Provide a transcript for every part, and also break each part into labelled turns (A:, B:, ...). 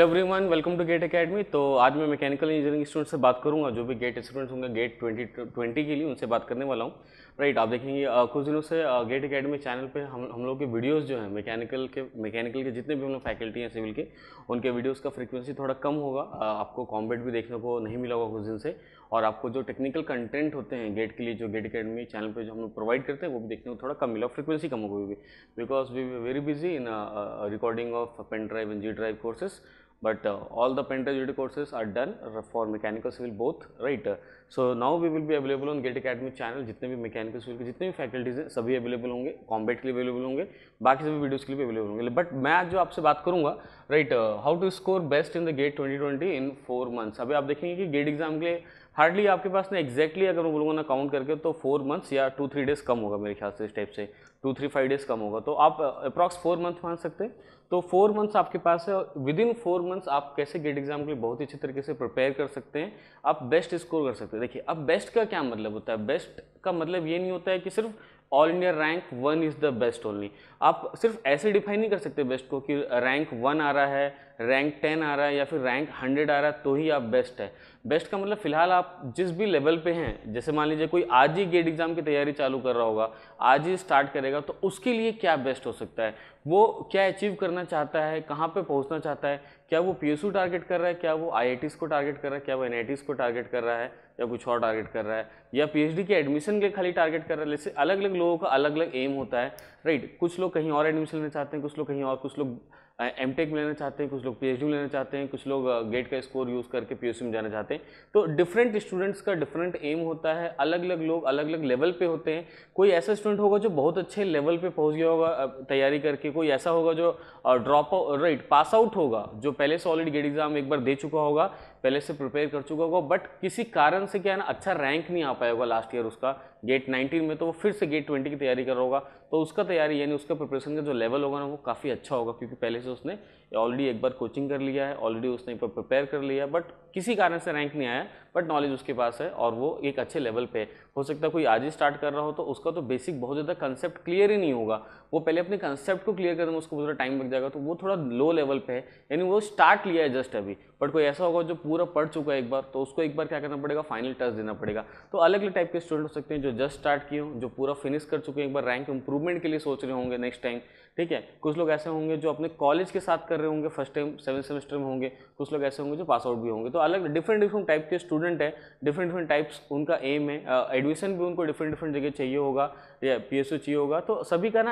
A: Hello everyone welcome to GATE academy तो आज मैं मैकेनिकल इंजीनियरिंग स्टूडेंट से बात करूँगा, जो भी गेट स्टूडेंट्स होंगे गेट 2020 के लिए उनसे बात करने वाला हूँ। राइट आप देखेंगे कुछ दिनों से गेट एकेडमी चैनल पे हम हम लोग के वीडियोस जो हैं मैकेनिकल के मैकेनिकल के जितने भी हम लोग फैकल्टी हैं सिविल के, उनके वीडियोज़ का फ्रिक्वेंसी थोड़ा कम होगा। आपको कॉम्बेट भी देखने को नहीं मिला होगा कुछ दिन से। और आपको जो टेक्निकल कंटेंट होते हैं गेट के लिए जो गेट अकेडमी चैनल पे जो हम लोग प्रोवाइड करते हैं, वो भी देखने को थोड़ा कम मिला फ्रीक्वेंसी कम होगी। Because we very busy in recording of pen drive and G drive courses but uh, all the Penta courses are done for mechanical civil both right? So now we will be available on Gate Academy channel जितने भी mechanical civil के जितने भी faculties हैं सभी available होंगे combat के लिए अवेलेबल होंगे बाकी सभी वीडियोस के लिए अवेलेबल होंगे। बट मैं आज जो आपसे बात करूँगा right how to score best in the GATE 2020 in four months अभी आप देखेंगे कि गेट एग्ज़ाम के लिए हार्डली आपके पास ना एक्जैक्टली अगर मैं बोलूँगा ना काउंट करके तो फोर मंथ्स या टू थ्री डेज़ कम होगा मेरे ख्याल से इस टाइप से टू थ्री फाइव डेज़ कम होगा। तो आप अप्रॉक्स फोर मंथ मान सकते हैं। तो फोर मंथ्स आपके पास है विद इन फोर मंथ्स आप कैसे गेट एग्ज़ाम के लिए बहुत ही अच्छे तरीके से प्रिपेयर कर सकते हैं, आप बेस्ट स्कोर कर सकते हैं। देखिए, अब बेस्ट का क्या मतलब होता है? बेस्ट का मतलब ये नहीं होता है कि सिर्फ़ all India rank one is the best only आप सिर्फ़ ऐसे डिफाइन नहीं कर सकते बेस्ट को कि रैंक वन आ रहा है रैंक टेन आ रहा है या फिर रैंक हंड्रेड आ रहा है तो ही आप बेस्ट है। बेस्ट का मतलब फ़िलहाल आप जिस भी लेवल पे हैं, जैसे मान लीजिए कोई आज ही गेट एग्ज़ाम की तैयारी चालू कर रहा होगा, आज ही स्टार्ट करेगा तो उसके लिए क्या बेस्ट हो सकता है? वो क्या अचीव करना चाहता है, कहाँ पे पहुँचना चाहता है, क्या वो पी टारगेट कर रहा है, क्या वो आई को टारगेट कर रहा है, क्या वो एन को टारगेट कर रहा है, या कुछ और टारगेट कर रहा है, या पीएचडी के एडमिशन के लिए खाली टारगेट कर रहा है, जैसे अलग अलग लोगों का अलग अलग एम होता है राइट कुछ लोग कहीं और एडमिशन लेना चाहते हैं, कुछ लोग कहीं और, कुछ लोग एम टेक में लेना चाहते हैं, कुछ लोग पी में लेना चाहते हैं, कुछ लोग गेट का स्कोर यूज़ करके पी में जाना चाहते हैं। तो डिफरेंट स्टूडेंट्स का डिफरेंट एम होता है अलग अलग लोग अलग अलग लेवल पे होते हैं। कोई ऐसा स्टूडेंट होगा जो बहुत अच्छे लेवल पे पहुँच गया होगा तैयारी करके, कोई ऐसा होगा जो ड्रॉप राइट पास आउट होगा, जो पहले से ऑलरेडी गेट एग्ज़ाम एक बार दे चुका होगा, पहले से प्रिपेयर कर चुका होगा बट किसी कारण से क्या है ना अच्छा रैंक नहीं आ पाया होगा लास्ट ईयर उसका। गेट 19 में तो वो फिर से गेट 20 की तैयारी कर रहा होगा। तो उसका तैयारी, यानी उसका प्रिपरेशन का जो लेवल होगा ना, वो काफ़ी अच्छा होगा, क्योंकि पहले से उसने ऑलरेडी एक बार कोचिंग कर लिया है ऑलरेडी उसने एक बार प्रिपेयर कर लिया है बट किसी कारण से रैंक नहीं आया बट नॉलेज उसके पास है और वो एक अच्छे लेवल पे हो। सकता है कोई आज ही स्टार्ट कर रहा हो तो उसका तो बेसिक बहुत ज़्यादा कंसेप्ट क्लियर ही नहीं होगा। वो पहले अपने कंसेप्ट को क्लियर करने में उसको थोड़ा टाइम लग जाएगा तो वो थोड़ा लो लेवल पे है, यानी वो स्टार्ट लिया है जस्ट अभी। बट कोई ऐसा होगा जो पूरा पढ़ चुका है एक बार तो उसको एक बार क्या करना पड़ेगा? फाइनल टच देना पड़ेगा। तो अलग अलग टाइप के स्टूडेंट हो सकते हैं जो जस्ट स्टार्ट किए हों, जो पूरा फिनिश कर चुके हैं, एक बार रैंक इंप्रूवमेंट के लिए सोच रहे होंगे नेक्स्ट टाइम ठीक है? कुछ लोग ऐसे होंगे जो अपने कॉलेज के साथ कर रहे होंगे फ़र्स्ट टाइम सेवन सेमेस्टर में होंगे, कुछ लोग ऐसे होंगे जो पास आउट भी होंगे। तो अलग डिफरेंट डिफरेंट टाइप के स्टूडेंट हैं डिफरेंट डिफरेंट टाइप्स उनका एम है। एडमिशन भी उनको डिफरेंट डिफरेंट जगह चाहिए होगा, या पी चाहिए होगा तो सभी का ना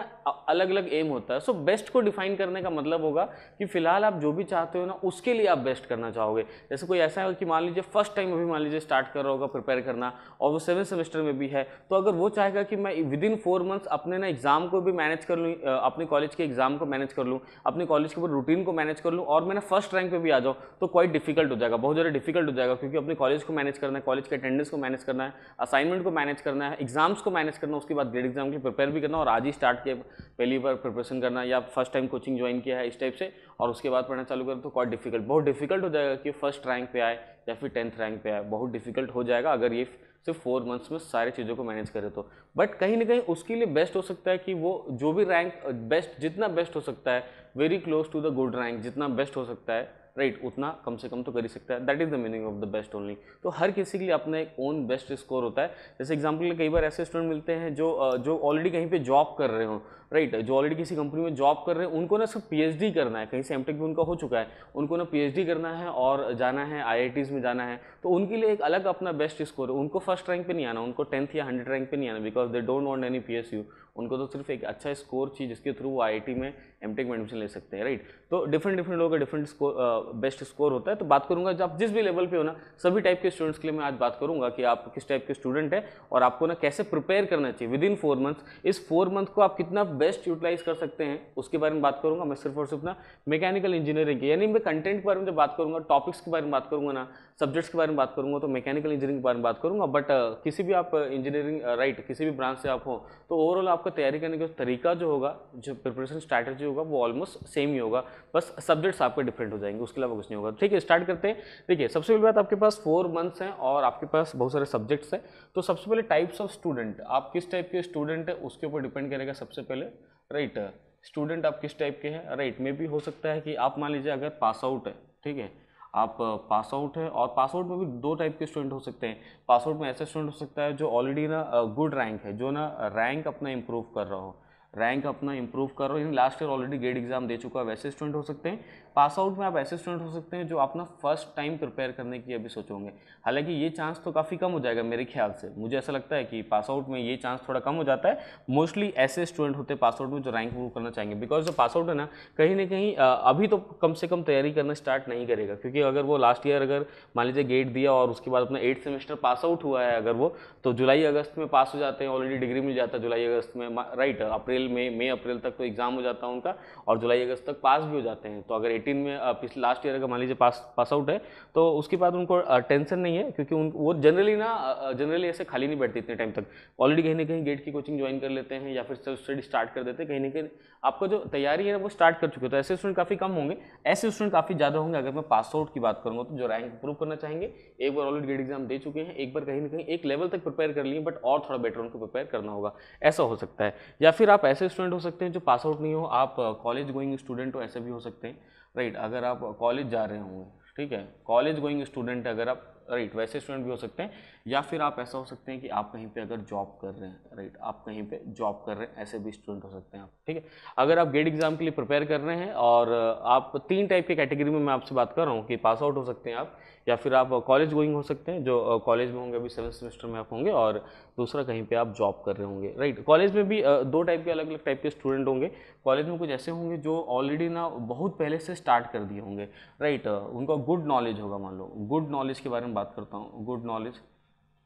A: अलग अलग एम होता है। सो बेस्ट को डिफाइन करने का मतलब होगा कि फ़िलहाल आप जो भी चाहते हो ना, उसके लिए आप बेस्ट करना चाहोगे। जैसे कोई ऐसा है कि मान लीजिए फ़र्स्ट टाइम अभी मान लीजिए स्टार्ट कर रहा होगा प्रिपेयर करना, और वो सेवन सेमेस्टर में भी है तो अगर वो चाहेगा कि मैं विद इन फोर मंथ्स अपने ना एग्ज़ाम को भी मैनेज कर लूँ अपने कॉलेज के एग्ज़ाम को मैनेज कर लूँ, अपने कॉलेज के ऊपर रूटीन को मैनेज कर लूँ और मैंने फ़र्स्ट रैंक पे भी आ जाऊँ तो क्वाइट डिफ़िकल्ट हो जाएगा, बहुत ज़्यादा डिफ़िकल्ट हो जाएगा क्योंकि अपने कॉलेज को मैनेज करना है कॉलेज के अटेंडेंस को मैनेज करना है असाइनमेंट को मैनेज करना है एग्ज़ाम्स को मैनेज करना उसके बाद ग्रेड एग्ज़ाम के प्रिपेयर भी करना और आज ही स्टार्ट किया, पहली बार प्रिपरेशन करना या फ़र्स्ट टाइम कोचिंग ज्वाइन किया है इस टाइप से और उसके बाद पढ़ना चालू करें तो क्वाइट डिफ़िकल्ट बहुत डिफ़िकल्ट हो जाएगा कि फ़र्स्ट रैंक पे आए या फिर टेंथ रैंक पे आए, बहुत डिफ़िकल्ट हो जाएगा अगर ये सिर्फ़ फोर मंथ्स में सारी चीज़ों को मैनेज करे तो। बट कहीं ना कहीं उसके लिए बेस्ट हो सकता है कि वो जो भी रैंक बेस्ट जितना बेस्ट हो सकता है very close to the good rank जितना बेस्ट हो सकता है राइट right, उतना कम से कम तो कर ही सकता है। That is the meaning of the best only तो हर किसी के लिए अपना एक ओन बेस्ट स्कोर होता है। जैसे एग्ज़ाम्पल कई बार ऐसे स्टूडेंट मिलते हैं जो जो ऑलरेडी कहीं पे जॉब कर रहे हो राइट right, जो ऑलरेडी किसी कंपनी में जॉब कर रहे हैं उनको ना सिर्फ़ पीएचडी करना है। कहीं से एमटेक भी उनका हो चुका है। उनको ना पीएचडी करना है और जाना है आईआईटीज में जाना है। तो उनके लिए एक अलग अपना बेस्ट स्कोर है। उनको फ़र्स्ट रैंक पे नहीं आना, उनको टेंथ या हंड्रेड रैंक पे नहीं आना because they don't want any PSU उनको तो सिर्फ़ एक अच्छा स्कोर चाहिए जिसके थ्रू वो आई में एमटेक में एडमिशन ले सकते हैं राइट तो डिफरेंट डिफरेंट लोगों का डिफरेंट स्कोर बेस्ट स्कोर होता है। तो बात करूँगा, जब जिस भी लेवल पे हो ना, सभी टाइप के स्टूडेंट्स के लिए मैं आज बात करूँगा कि आप किस टाइप के स्टूडेंट है और आपको ना कैसे प्रिपेयर करना चाहिए विद इन फोर मंथ्स इस फोर मंथ को आप कितना बेस्ट यूटिलाइज कर सकते हैं, उसके बारे में बात करूँगा। मैं सिर्फ़ और सिर्फ़ ना मैकेनिकल इंजीनियरिंग की, यानी मैं कंटेंट के बारे में जब बात करूँगा टॉपिक्स के बारे में बात करूँगा ना सब्जेक्ट्स के बारे में बात करूँगा तो मैकेनिकल इंजीनियरिंग के बारे में बात करूँगा बट uh, किसी भी आप इंजीनियरिंग uh, राइट uh, किसी भी ब्रांच से आप हो तो ओवरऑल आपका तैयारी करने का तरीका जो होगा जो प्रिपरेशन स्ट्रैटेजी होगा वो ऑलमोस्ट सेम ही होगा बस सब्जेक्ट्स आपके डिफरेंट हो जाएँगे उसके अलावा कुछ नहीं होगा। ठीक है स्टार्ट करते हैं। देखिए सबसे पहली बात आपके पास फोर मंथ्स हैं और आपके पास बहुत सारे सब्जेक्ट्स हैं। तो सबसे पहले टाइप्स ऑफ़ स्टूडेंट आप किस टाइप के स्टूडेंट है उसके ऊपर डिपेंड करेगा सबसे पहले राइट स्टूडेंट आप किस टाइप के हैं राइट मे भी हो सकता है कि आप मान लीजिए अगर पास आउट है ठीक है? आप पास आउट है और पास आउट में भी दो टाइप के स्टूडेंट हो सकते हैं। पास आउट में ऐसा स्टूडेंट हो सकता है जो ऑलरेडी ना गुड रैंक है, जो ना रैंक अपना इम्प्रूव कर रहा हो। रैंक अपना इंप्रूव कर रहा हो, यानी last year already GATE exam दे चुका है, वैसे स्टूडेंट हो सकते हैं। पास आउट में आप ऐसे स्टूडेंट हो सकते हैं जो अपना फ़र्स्ट टाइम प्रिपेयर करने की अभी सोचोगे हालाँकि ये चांस तो काफ़ी कम हो जाएगा मेरे ख्याल से। मुझे ऐसा लगता है कि पास आउट में ये चांस थोड़ा कम हो जाता है। मोस्टली ऐसे स्टूडेंट होते हैं पास आउट में जो रैंक प्रूव करना चाहेंगे। बिकॉज़ जो पास आउट है ना, कहीं ना कहीं अभी तो कम से कम तैयारी करना स्टार्ट नहीं करेगा। क्योंकि अगर वो लास्ट ईयर अगर मान लीजिए गेट दिया और उसके बाद अपना एट सेमेस्टर पास आउट हुआ है अगर वो तो जुलाई, अगस्त में पास हो जाते हैं ऑलरेडी डिग्री मिल जाता है जुलाई, अगस्त में। राइट अप्रैल में मई, अप्रैल तक तो एग्ज़ाम हो जाता है उनका और जुलाई, अगस्त तक पास भी हो जाते हैं। तो अगर एटीन में पिछले लास्ट ईयर अगर मान लीजिए पास पास आउट है तो उसके बाद उनको टेंशन नहीं है, क्योंकि उन, वो जनरली ना जनरली ऐसे खाली नहीं बैठते इतने टाइम तक। ऑलरेडी कहीं ना कहीं गेट की कोचिंग ज्वाइन कर लेते हैं या फिर सेल्फ स्टडी स्टार्ट कर देते हैं, कहीं ना कहीं आपका जो तैयारी है ना, वो स्टार्ट कर चुके हो। तो ऐसे स्टूडेंट काफ़ी कम होंगे, ऐसे स्टूडेंट काफ़ी ज़्यादा होंगे, अगर मैं पास आउट की बात करूँगा तो जो रैंक इंप्रूव करना चाहेंगे, एक बार ऑलरेडी गेट एग्ज़ाम दे चुके हैं, एक बार कहीं ना कहीं एक लेवल तक प्रिपेयर कर लिए बट और थोड़ा बेटर उनको प्रिपेयर करना होगा। ऐसा हो सकता है। या फिर आप ऐसे स्टूडेंट हो सकते हैं जो पास आउट नहीं हो, आप कॉलेज गोइंग स्टूडेंट हो, ऐसे भी हो सकते हैं। राइट right, अगर आप कॉलेज जा रहे होंगे ठीक है? कॉलेज गोइंग स्टूडेंट अगर आप राइट right, वैसे स्टूडेंट भी हो सकते हैं या फिर आप ऐसा हो सकते हैं कि आप कहीं पे अगर जॉब कर रहे हैं राइट right, आप कहीं पे जॉब कर रहे हैं ऐसे भी स्टूडेंट हो सकते हैं आप ठीक है? अगर आप गेट एग्ज़ाम के लिए प्रिपेयर कर रहे हैं और आप तीन टाइप के कैटेगरी में मैं आपसे बात कर रहा हूँ कि पास आउट हो सकते हैं आप या फिर आप कॉलेज गोइंग हो सकते हैं, जो कॉलेज में होंगे, अभी सेवन सेमेस्टर में आप होंगे और दूसरा कहीं पे आप जॉब कर रहे होंगे राइट कॉलेज में भी दो टाइप के अलग अलग टाइप के स्टूडेंट होंगे। कॉलेज में कुछ ऐसे होंगे जो ऑलरेडी ना बहुत पहले से स्टार्ट कर दिए होंगे राइट उनका गुड नॉलेज होगा, मान लो। गुड नॉलेज के बारे में बात करता हूँ। गुड नॉलेज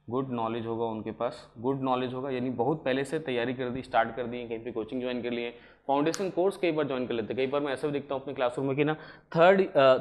A: गुड नॉलेज होगा उनके पास। गुड नॉलेज होगा, यानी बहुत पहले से तैयारी कर दी स्टार्ट कर दी, कहीं पे कोचिंग ज्वाइन कर लिए। फाउंडेशन कोर्स कई बार ज्वाइन कर लेते हैं। कई बार मैं ऐसा भी देखता हूँ अपने क्लासरूम में कि ना थर्ड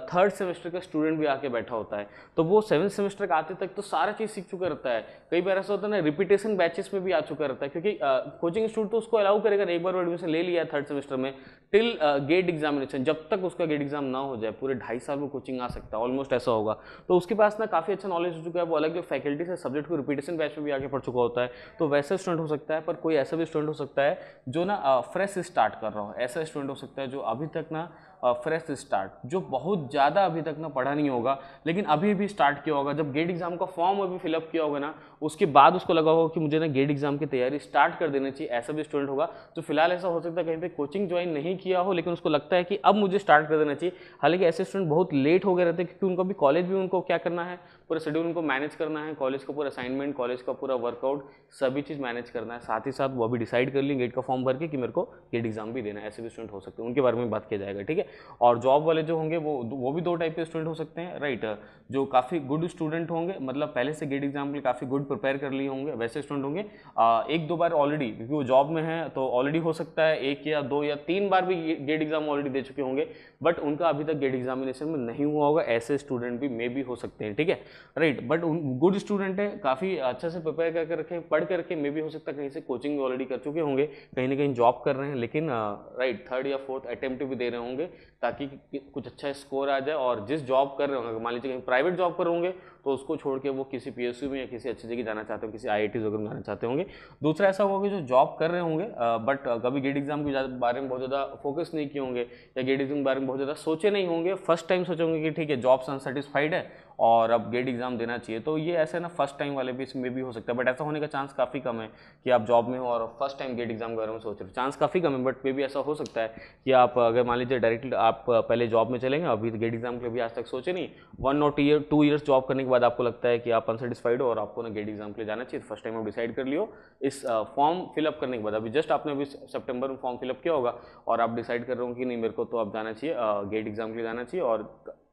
A: थर्ड सेमेस्टर का स्टूडेंट भी आके बैठा होता है। तो वो सेवन्थ सेमेस्टर का आते तक तो सारा चीज़ सीख चुका रहता है। कई बार ऐसा होता है ना रिपीटेशन बैचेस में भी आ चुका रहता है। क्योंकि कोचिंग इंस्टीट्यूट तो उसको अलाउ करेगा एक बार एडमिशन ले लिया थर्ड सेमेस्टर में टिल गेट एग्जामिनेशन जब तक उसका गेट एग्ज़ाम ना हो जाए, पूरे ढाई साल में कोचिंग आ सकता है ऑलमोस्ट ऐसा होगा। तो उसके पास ना काफ़ी अच्छा नॉलेज हो चुका है, वो अलग अलग फैकल्टी से सब्जेक्ट को रिपीटेशन बैच में भी आगे पढ़ चुका होता है। तो वैसा स्टूडेंट हो सकता है, पर कोई ऐसा भी स्टूडेंट हो सकता है, जो ना फ्रेश स्टार्ट कर रहा हो। ऐसा स्टूडेंट हो सकता है जो अभी तक ना फ्रेश स्टार्ट जो बहुत ज़्यादा अभी तक ना पढ़ा नहीं होगा, लेकिन अभी भी स्टार्ट किया होगा। जब गेट एग्ज़ाम का फॉर्म अभी फिलअप किया होगा ना, उसके बाद उसको लगा होगा कि मुझे ना गेट एग्ज़ाम की तैयारी स्टार्ट कर देना चाहिए, ऐसा भी स्टूडेंट होगा। तो फ़िलहाल ऐसा हो सकता है कहीं पर कोचिंग ज्वाइन नहीं किया हो, लेकिन उसको लगता है कि अब मुझे स्टार्ट कर देना चाहिए। हालाँकि ऐसे स्टूडेंट बहुत लेट हो गए रहते हैं, क्योंकि उनको भी कॉलेज भी उनको क्या करना है, पूरा शेड्यूल उनको मैनेज करना है कॉलेज का पूरा असाइनमेंट कॉलेज का पूरा वर्कआउट सभी चीज़ मैनेज करना है। साथ ही साथ वो अभी डिसाइड कर ली गेट का फॉर्म भर के कि मेरे को गेट एग्ज़ाम भी देना है, ऐसे भी स्टूडेंट हो सकते हैं। उनके बारे में बात किया जाएगा, ठीक है? और जॉब वाले जो होंगे, वो वो भी दो टाइप के स्टूडेंट हो सकते हैं राइट जो काफ़ी गुड स्टूडेंट होंगे मतलब पहले से गेट एग्ज़ाम के लिए काफ़ी गुड प्रिपेयर कर लिए होंगे, वैसे स्टूडेंट होंगे। एक दो बार ऑलरेडी क्योंकि वो जॉब में है तो ऑलरेडी हो सकता है, एक या दो या तीन बार भी गेट एग्ज़ाम ऑलरेडी दे चुके होंगे। बट उनका अभी तक गेट एग्जामिनेशन में नहीं हुआ होगा, ऐसे स्टूडेंट भी मे भी हो सकते हैं, ठीक है? राइट बट उन गुड स्टूडेंट हैं, काफ़ी अच्छा से प्रिपेयर करके रखे पढ़ करके मे भी हो सकता है कहीं से कोचिंग ऑलरेडी कर चुके होंगे, कहीं ना कहीं जॉब कर रहे हैं, लेकिन राइट थर्ड या फोर्थ अटैम्प्ट भी दे रहे होंगे, ताकि कुछ अच्छा स्कोर आ जाए, और जिस जॉब कर रहे होंगे, मान लीजिए कहीं प्राइवेट जॉब कर होंगे तो उसको छोड़ के वो किसी पी में या किसी अच्छी जगह जाना चाहते हो किसी आई वगैरह में जाना चाहते होंगे। दूसरा ऐसा होगा कि जो जॉब कर रहे होंगे बट कभी गेट एग्ज़ाम के बारे में बहुत ज़्यादा फोकस नहीं किए होंगे या गेट एग्ज़ाम के बारे में बहुत ज़्यादा सोचे नहीं होंगे। फ़र्स्ट टाइम सोचे होंगे कि ठीक है जॉब से अनसेटिस्फाइड है और अब गेट एग्ज़ाम देना चाहिए। तो ये ऐसे ना फ़र्स्ट टाइम वाले भी इसमें भी हो सकता है बट ऐसा होने का चांस काफ़ी कम है कि आप जॉब में हो और फ़र्स्ट टाइम गेट एग्ज़ाम के बारे में सोच रहे हो। चांस काफ़ी कम है बट मे भी ऐसा हो सकता है कि आप, अगर मान लीजिए डायरेक्टली आप पहले जॉब में चलेंगे, अभी गेट एग्ज़ाम के लिए भी आज तक सोचे नहीं one not year two years job करने के बाद आपको लगता है कि आप अनसेटिस्फाइड हो और आपको ना गेट एग्ज़ाम के लिए जाना चाहिए। फ़र्स्ट टाइम आप डिसाइड कर लियो, इस फॉर्म फिलअप करने के बाद। अभी जस्ट आपने अभी सेप्टेम्बर में फॉर्म फिलअप किया होगा और आप डिसाइड कर रहे हो कि नहीं, मेरे को तो अब जाना चाहिए गेट एग्ज़ाम के लिए जाना चाहिए और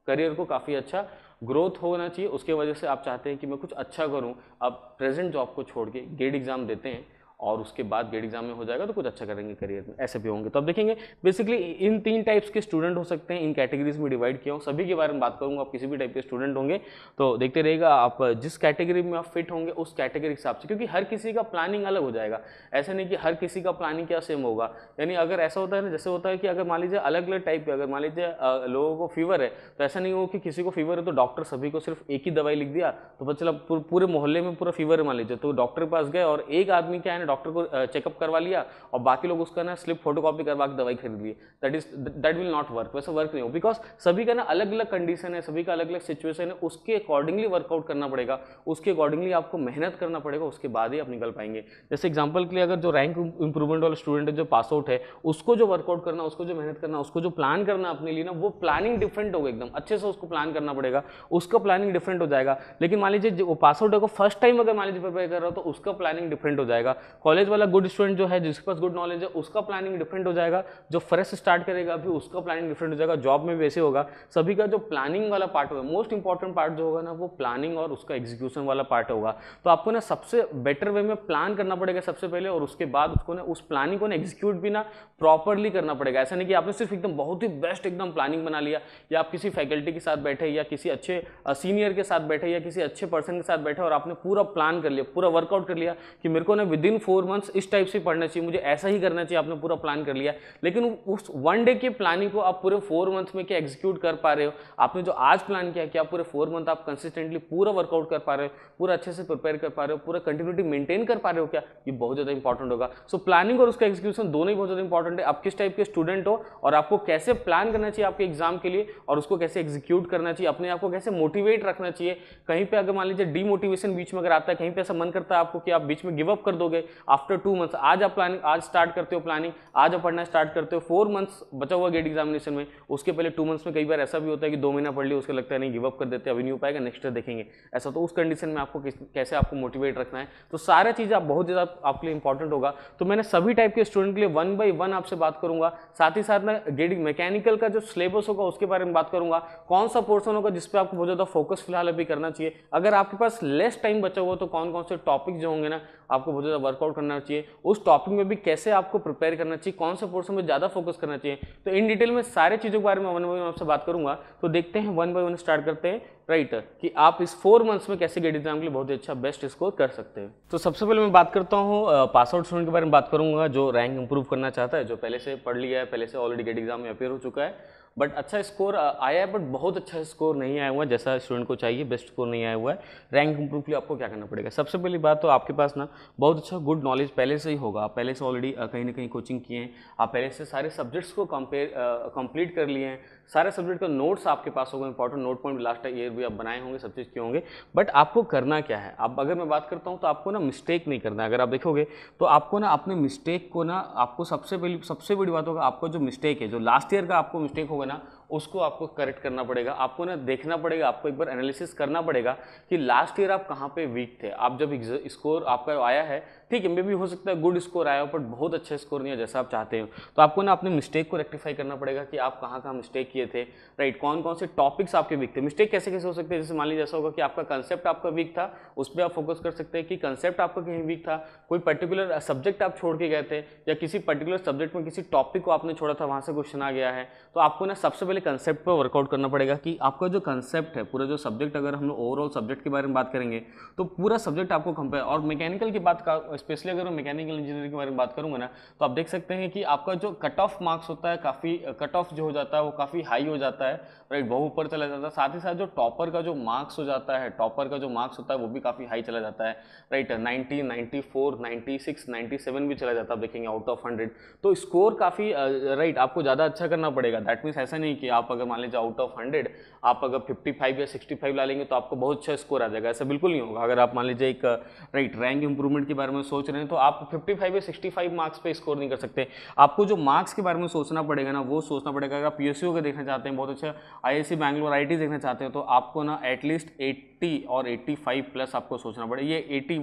A: करियर को काफ़ी अच्छा ग्रोथ होना चाहिए, उसके वजह से आप चाहते हैं कि मैं कुछ अच्छा करूँ अब प्रेजेंट जॉब को छोड़ के गेट एग्ज़ाम देते हैं और उसके बाद गेट एग्ज़ाम में हो जाएगा तो कुछ अच्छा करेंगे करियर में, ऐसे भी होंगे। तो अब देखेंगे बेसिकली इन तीन टाइप्स के स्टूडेंट हो सकते हैं, इन कैटेगरीज में डिवाइड किया हूँ। सभी के बारे में बात करूँगा, आप किसी भी टाइप के स्टूडेंट होंगे तो देखते रहेगा आप जिस कैटेगरी में आप फिट होंगे, उस कैटेगरी के हिसाब से, क्योंकि हर किसी का प्लानिंग अलग हो जाएगा। ऐसा नहीं कि हर किसी का प्लानिंग क्या सेम होगा। यानी अगर ऐसा होता है ना, जैसे होता है कि अगर मान लीजिए अलग अलग टाइप के, अगर मान लीजिए लोगों को फीवर है तो ऐसा नहीं हो कि किसी को फीवर है तो डॉक्टर सभी को सिर्फ़ एक ही दवाई लिख दिया तो पता पूरे मोहल्ले में पूरा फीवर है मान लीजिए तो डॉक्टर के पास गए और एक आदमी क्या है डॉक्टर को चेकअप करवा लिया और बाकी लोग उसका ना स्लिप फ़ोटो कॉपी करवा के दवाई खरीद ली that is that will not work वैसा वर्क नहीं हो। बिकॉज़ सभी का ना अलग अलग कंडीशन है, सभी का अलग अलग सिचुएशन है, उसके अकॉर्डिंगली वर्कआउट करना पड़ेगा। उसके अकॉर्डिंगली आपको मेहनत करना पड़ेगा, उसके बाद ही आप निकल पाएँगे। जैसे एग्ज़ाम्पल के लिए अगर जो रैंक इंप्रूवमेंट वाला स्टूडेंट है, जो पास आउट है, उसको जो वर्कआउट करना, उसको जो मेहनत करना, उसको जो प्लान करना अपने लिए ना, वो प्लानिंग डिफरेंट होगा एकदम। अच्छे से उसको प्लान करना पड़ेगा। उसका प्लानिंग डिफरेंट हो जाएगा। लेकिन मान लीजिए वो पास आउट होगा फ़र्स्ट टाइम अगर मान लीजिए प्रिपेयर कर रहा हो तो उसका प्लानिंग डिफरेंट हो जाएगा। कॉलेज वाला गुड स्टूडेंट जो है, जिसके पास गुड नॉलेज है, उसका प्लानिंग डिफरेंट हो जाएगा। जो फ्रेश स्टार्ट करेगा, अभी उसका प्लानिंग डिफरेंट हो जाएगा। जॉब में वैसे होगा। सभी का जो प्लानिंग वाला पार्ट होगा मोस्ट इंपॉर्टेंट पार्ट जो होगा ना, वो प्लानिंग और उसका एग्जीक्यूशन वाला पार्ट होगा। तो आपको ना सबसे बेटर वे में प्लान करना पड़ेगा सबसे पहले, और उसके बाद उसको ना, उस प्लानिंग को ना एग्जीक्यूट भी ना प्रॉपरली करना पड़ेगा। ऐसा नहीं कि आपने सिर्फ़ एकदम बहुत ही बेस्ट एकदम प्लानिंग बना लिया, या आप किसी फैकल्टी के साथ बैठे, या किसी अच्छे सीनियर के साथ बैठे, या किसी अच्छे पर्सन के साथ बैठे और आपने पूरा प्लान कर लिया, पूरा वर्कआउट कर लिया कि मेरे को ना विद इन फोर मंथ्स इस टाइप से पढ़ना चाहिए। मुझे ऐसा ही करना चाहिए, आपने पूरा प्लान कर लिया। लेकिन उस वन डे के प्लानिंग को आप पूरे फोर मंथ में क्या एग्जीक्यूट कर पा रहे हो? आपने जो आज प्लान किया कि आप पूरे फोर मंथ आप कंसिस्टेंटली पूरा वर्कआउट कर पा रहे हो? पूरा अच्छे से प्रिपेयर कर पा रहे हो? पूरा कंटिन्यूटी मेंटेन कर पा रहे हो क्या? ये बहुत ज़्यादा इंपॉर्टेंट होगा। सो प्लानिंग और उसका एग्जीक्यूशन दोनों ही बहुत ज़्यादा इंपॉर्टेंट है। आप किस टाइप के स्टूडेंट हो और आपको कैसे प्लान करना चाहिए आपके एग्ज़ाम के लिए और उसको कैसे एग्जीक्यूट करना चाहिए? अपने आप को कैसे मोटिवेट रखना चाहिए? कहीं पर अगर मान लीजिए डीमोटिवेशन बीच में अगर आता है, कहीं पर ऐसा मन करता है आपको कि आप बीच में गिव अप कर दोगे आफ्टर टू मंथ्स आज आप प्लानिंग आज स्टार्ट करते हो प्लानिंग आज आप पढ़ना स्टार्ट करते हो फोर मंथ्स बचा हुआ गेट एग्जामिनेशन में, उसके पहले टू मंथ्स में कई बार ऐसा भी होता है कि दो महीना पढ़ लिया, उसके लगता है नहीं गिवअप कर देते अभी नहीं हो पाएगा नेक्स्ट देखेंगे। ऐसा तो उस कंडीशन में आपको कैसे आपको मोटिवेट रखना है। तो सारा चीज़ आप, बहुत ज़्यादा आपके लिए इंपॉर्टेंट होगा। तो मैंने सभी टाइप के स्टूडेंट के लिए वन बाई वन आपसे बात करूँगा। साथ ही साथ मैं गेट मैकेनिकल का जो सिलेबस होगा, उसके बारे में बात करूँगा। कौन सा पोर्सन होगा जिसपे आपको बहुत ज़्यादा फोकस फ़िलहाल अभी करना चाहिए? अगर आपके पास लेस टाइम बचा हुआ तो कौन कौन से टॉपिक जो होंगे ना, आपको बहुत ज़्यादा वर्कआउट करना चाहिए, उस टॉपिक में भी कैसे आपको प्रिपेयर करना चाहिए, कौन से पोर्सन में ज़्यादा फोकस करना चाहिए तो इन डिटेल में सारे चीज़ों के बारे में वन बाई वन आपसे बात करूँगा तो देखते हैं वन बाई वन स्टार्ट करते हैं। राइट कि आप इस फोर मंथ्स में कैसे गेट एग्ज़ाम के लिए बहुत ही अच्छा बेस्ट स्कोर कर सकते हैं। तो सबसे पहले मैं बात करता हूँ पास आउट स्टूडेंट के बारे में बात करूँगा, जो रैंक इंप्रूव करना चाहता है, जो पहले से पढ़ लिया है, पहले से ऑलरेडी गेट एग्ज़ाम में अपेयर हो चुका है। बट अच्छा स्कोर आया है बट बहुत अच्छा स्कोर नहीं आया हुआ है, जैसा स्टूडेंट को चाहिए बेस्ट स्कोर नहीं आया हुआ है। रैंक इंप्रूव के लिए आपको क्या करना पड़ेगा? सबसे पहली बात तो आपके पास ना, बहुत अच्छा गुड नॉलेज पहले से ही होगा। आप पहले से ऑलरेडी कहीं ना कहीं कोचिंग किए हैं, आप पहले से सारे सब्जेक्ट्स को कंपेयर कंप्लीट कर लिए हैं सारे सब्जेक्ट का नोट्स आपके पास होगा important note point last year भी आप बनाए होंगे, सब चीज़ किए होंगे बट आपको करना क्या है? अब अगर मैं बात करता हूँ तो आपको ना मिस्टेक नहीं करना है, अगर आप देखोगे तो आपको ना अपने मिस्टेक को ना, आपको सबसे पहली, सबसे बड़ी बात होगा आपका जो मिस्टेक है, जो लास्ट ईयर का आपको मिस्टेक होगा ना, उसको आपको करेक्ट करना पड़ेगा, आपको ना देखना पड़ेगा, आपको एक बार एनालिसिस करना पड़ेगा कि लास्ट ईयर आप कहाँ पे वीक थे? आप जब स्कोर आपका आया है ठीक है मे भी हो सकता है गुड स्कोर आया हो बट बहुत अच्छा स्कोर नहीं है, जैसा आप चाहते हो। तो आपको ना अपने मिस्टेक को रेक्टिफाई करना पड़ेगा कि आप कहाँ कहाँ मिस्टेक किए थे राइट कौन कौन से टॉपिक्स आपके वीक थे? मिस्टेक कैसे कैसे हो सकते हैं? जैसे मान लीजिए, ऐसा होगा कि आपका कंसेप्ट आपका वीक था, उस पर आप फोकस कर सकते हैं कि कंसेप्ट आपका कहीं वीक था। कोई पर्टिकुलर सब्जेक्ट आप छोड़ के गए थे, या किसी पर्टिकुलर सब्जेक्ट में किसी टॉपिक को आपने छोड़ा था, वहाँ से क्वेश्चन आ गया है। तो आपको ना सबसे पहले कंसेप्ट पर वर्कआउट करना पड़ेगा कि आपका जो कंसेप्ट है, पूरा जो सब्जेक्ट अगर हम लोग ओवरऑल सब्जेक्ट के बारे में बात करेंगे तो पूरा सब्जेक्ट आपको कंपेयर और मैकेनिकल की बात स्पेशली अगर मैकेनिकल मैकेनिकल इंजीनियरिंग के बारे में बात करूँगा ना तो आप देख सकते हैं कि आपका जो कट ऑफ़ मार्क्स होता है, काफ़ी कट ऑफ़ जो हो जाता है, वो काफ़ी हाई हो जाता है राइट बहुत ऊपर चला जाता है। साथ ही साथ जो टॉपर का जो मार्क्स हो जाता है टॉपर का जो मार्क्स होता है, वो भी काफ़ी हाई चला जाता है। Right ninety ninety four ninety six ninety seven भी चला जाता है देखेंगे आउट ऑफ़ हंड्रेड तो स्कोर काफ़ी राइट आपको ज़्यादा अच्छा करना पड़ेगा। दैट मीन्स ऐसा नहीं कि आप अगर मान लीजिए आउट ऑफ़ हंड्रेड आप अगर फिफ्टी फाइव या सिक्सटी फाइव ला लेंगे तो आपको बहुत अच्छा स्कोर आ जाएगा। ऐसा बिल्कुल नहीं होगा। अगर आप मान लीजिए एक राइट रैंक इंप्रूवमेंट के बारे में सोच रहे हैं तो आप 55 या 65 मार्क्स पे स्कोर नहीं कर सकते। आपको जो मार्क्स के बारे में सोचना पड़ेगा ना, वो सोचना पड़ेगा। अगर आप पी का देखना चाहते हैं, बहुत अच्छा आई बैंगलोर आई देखना चाहते हैं तो आपको ना एटलीस्ट एट्टी और एट्टी प्लस आपको सोचना पड़ेगा। ये एटी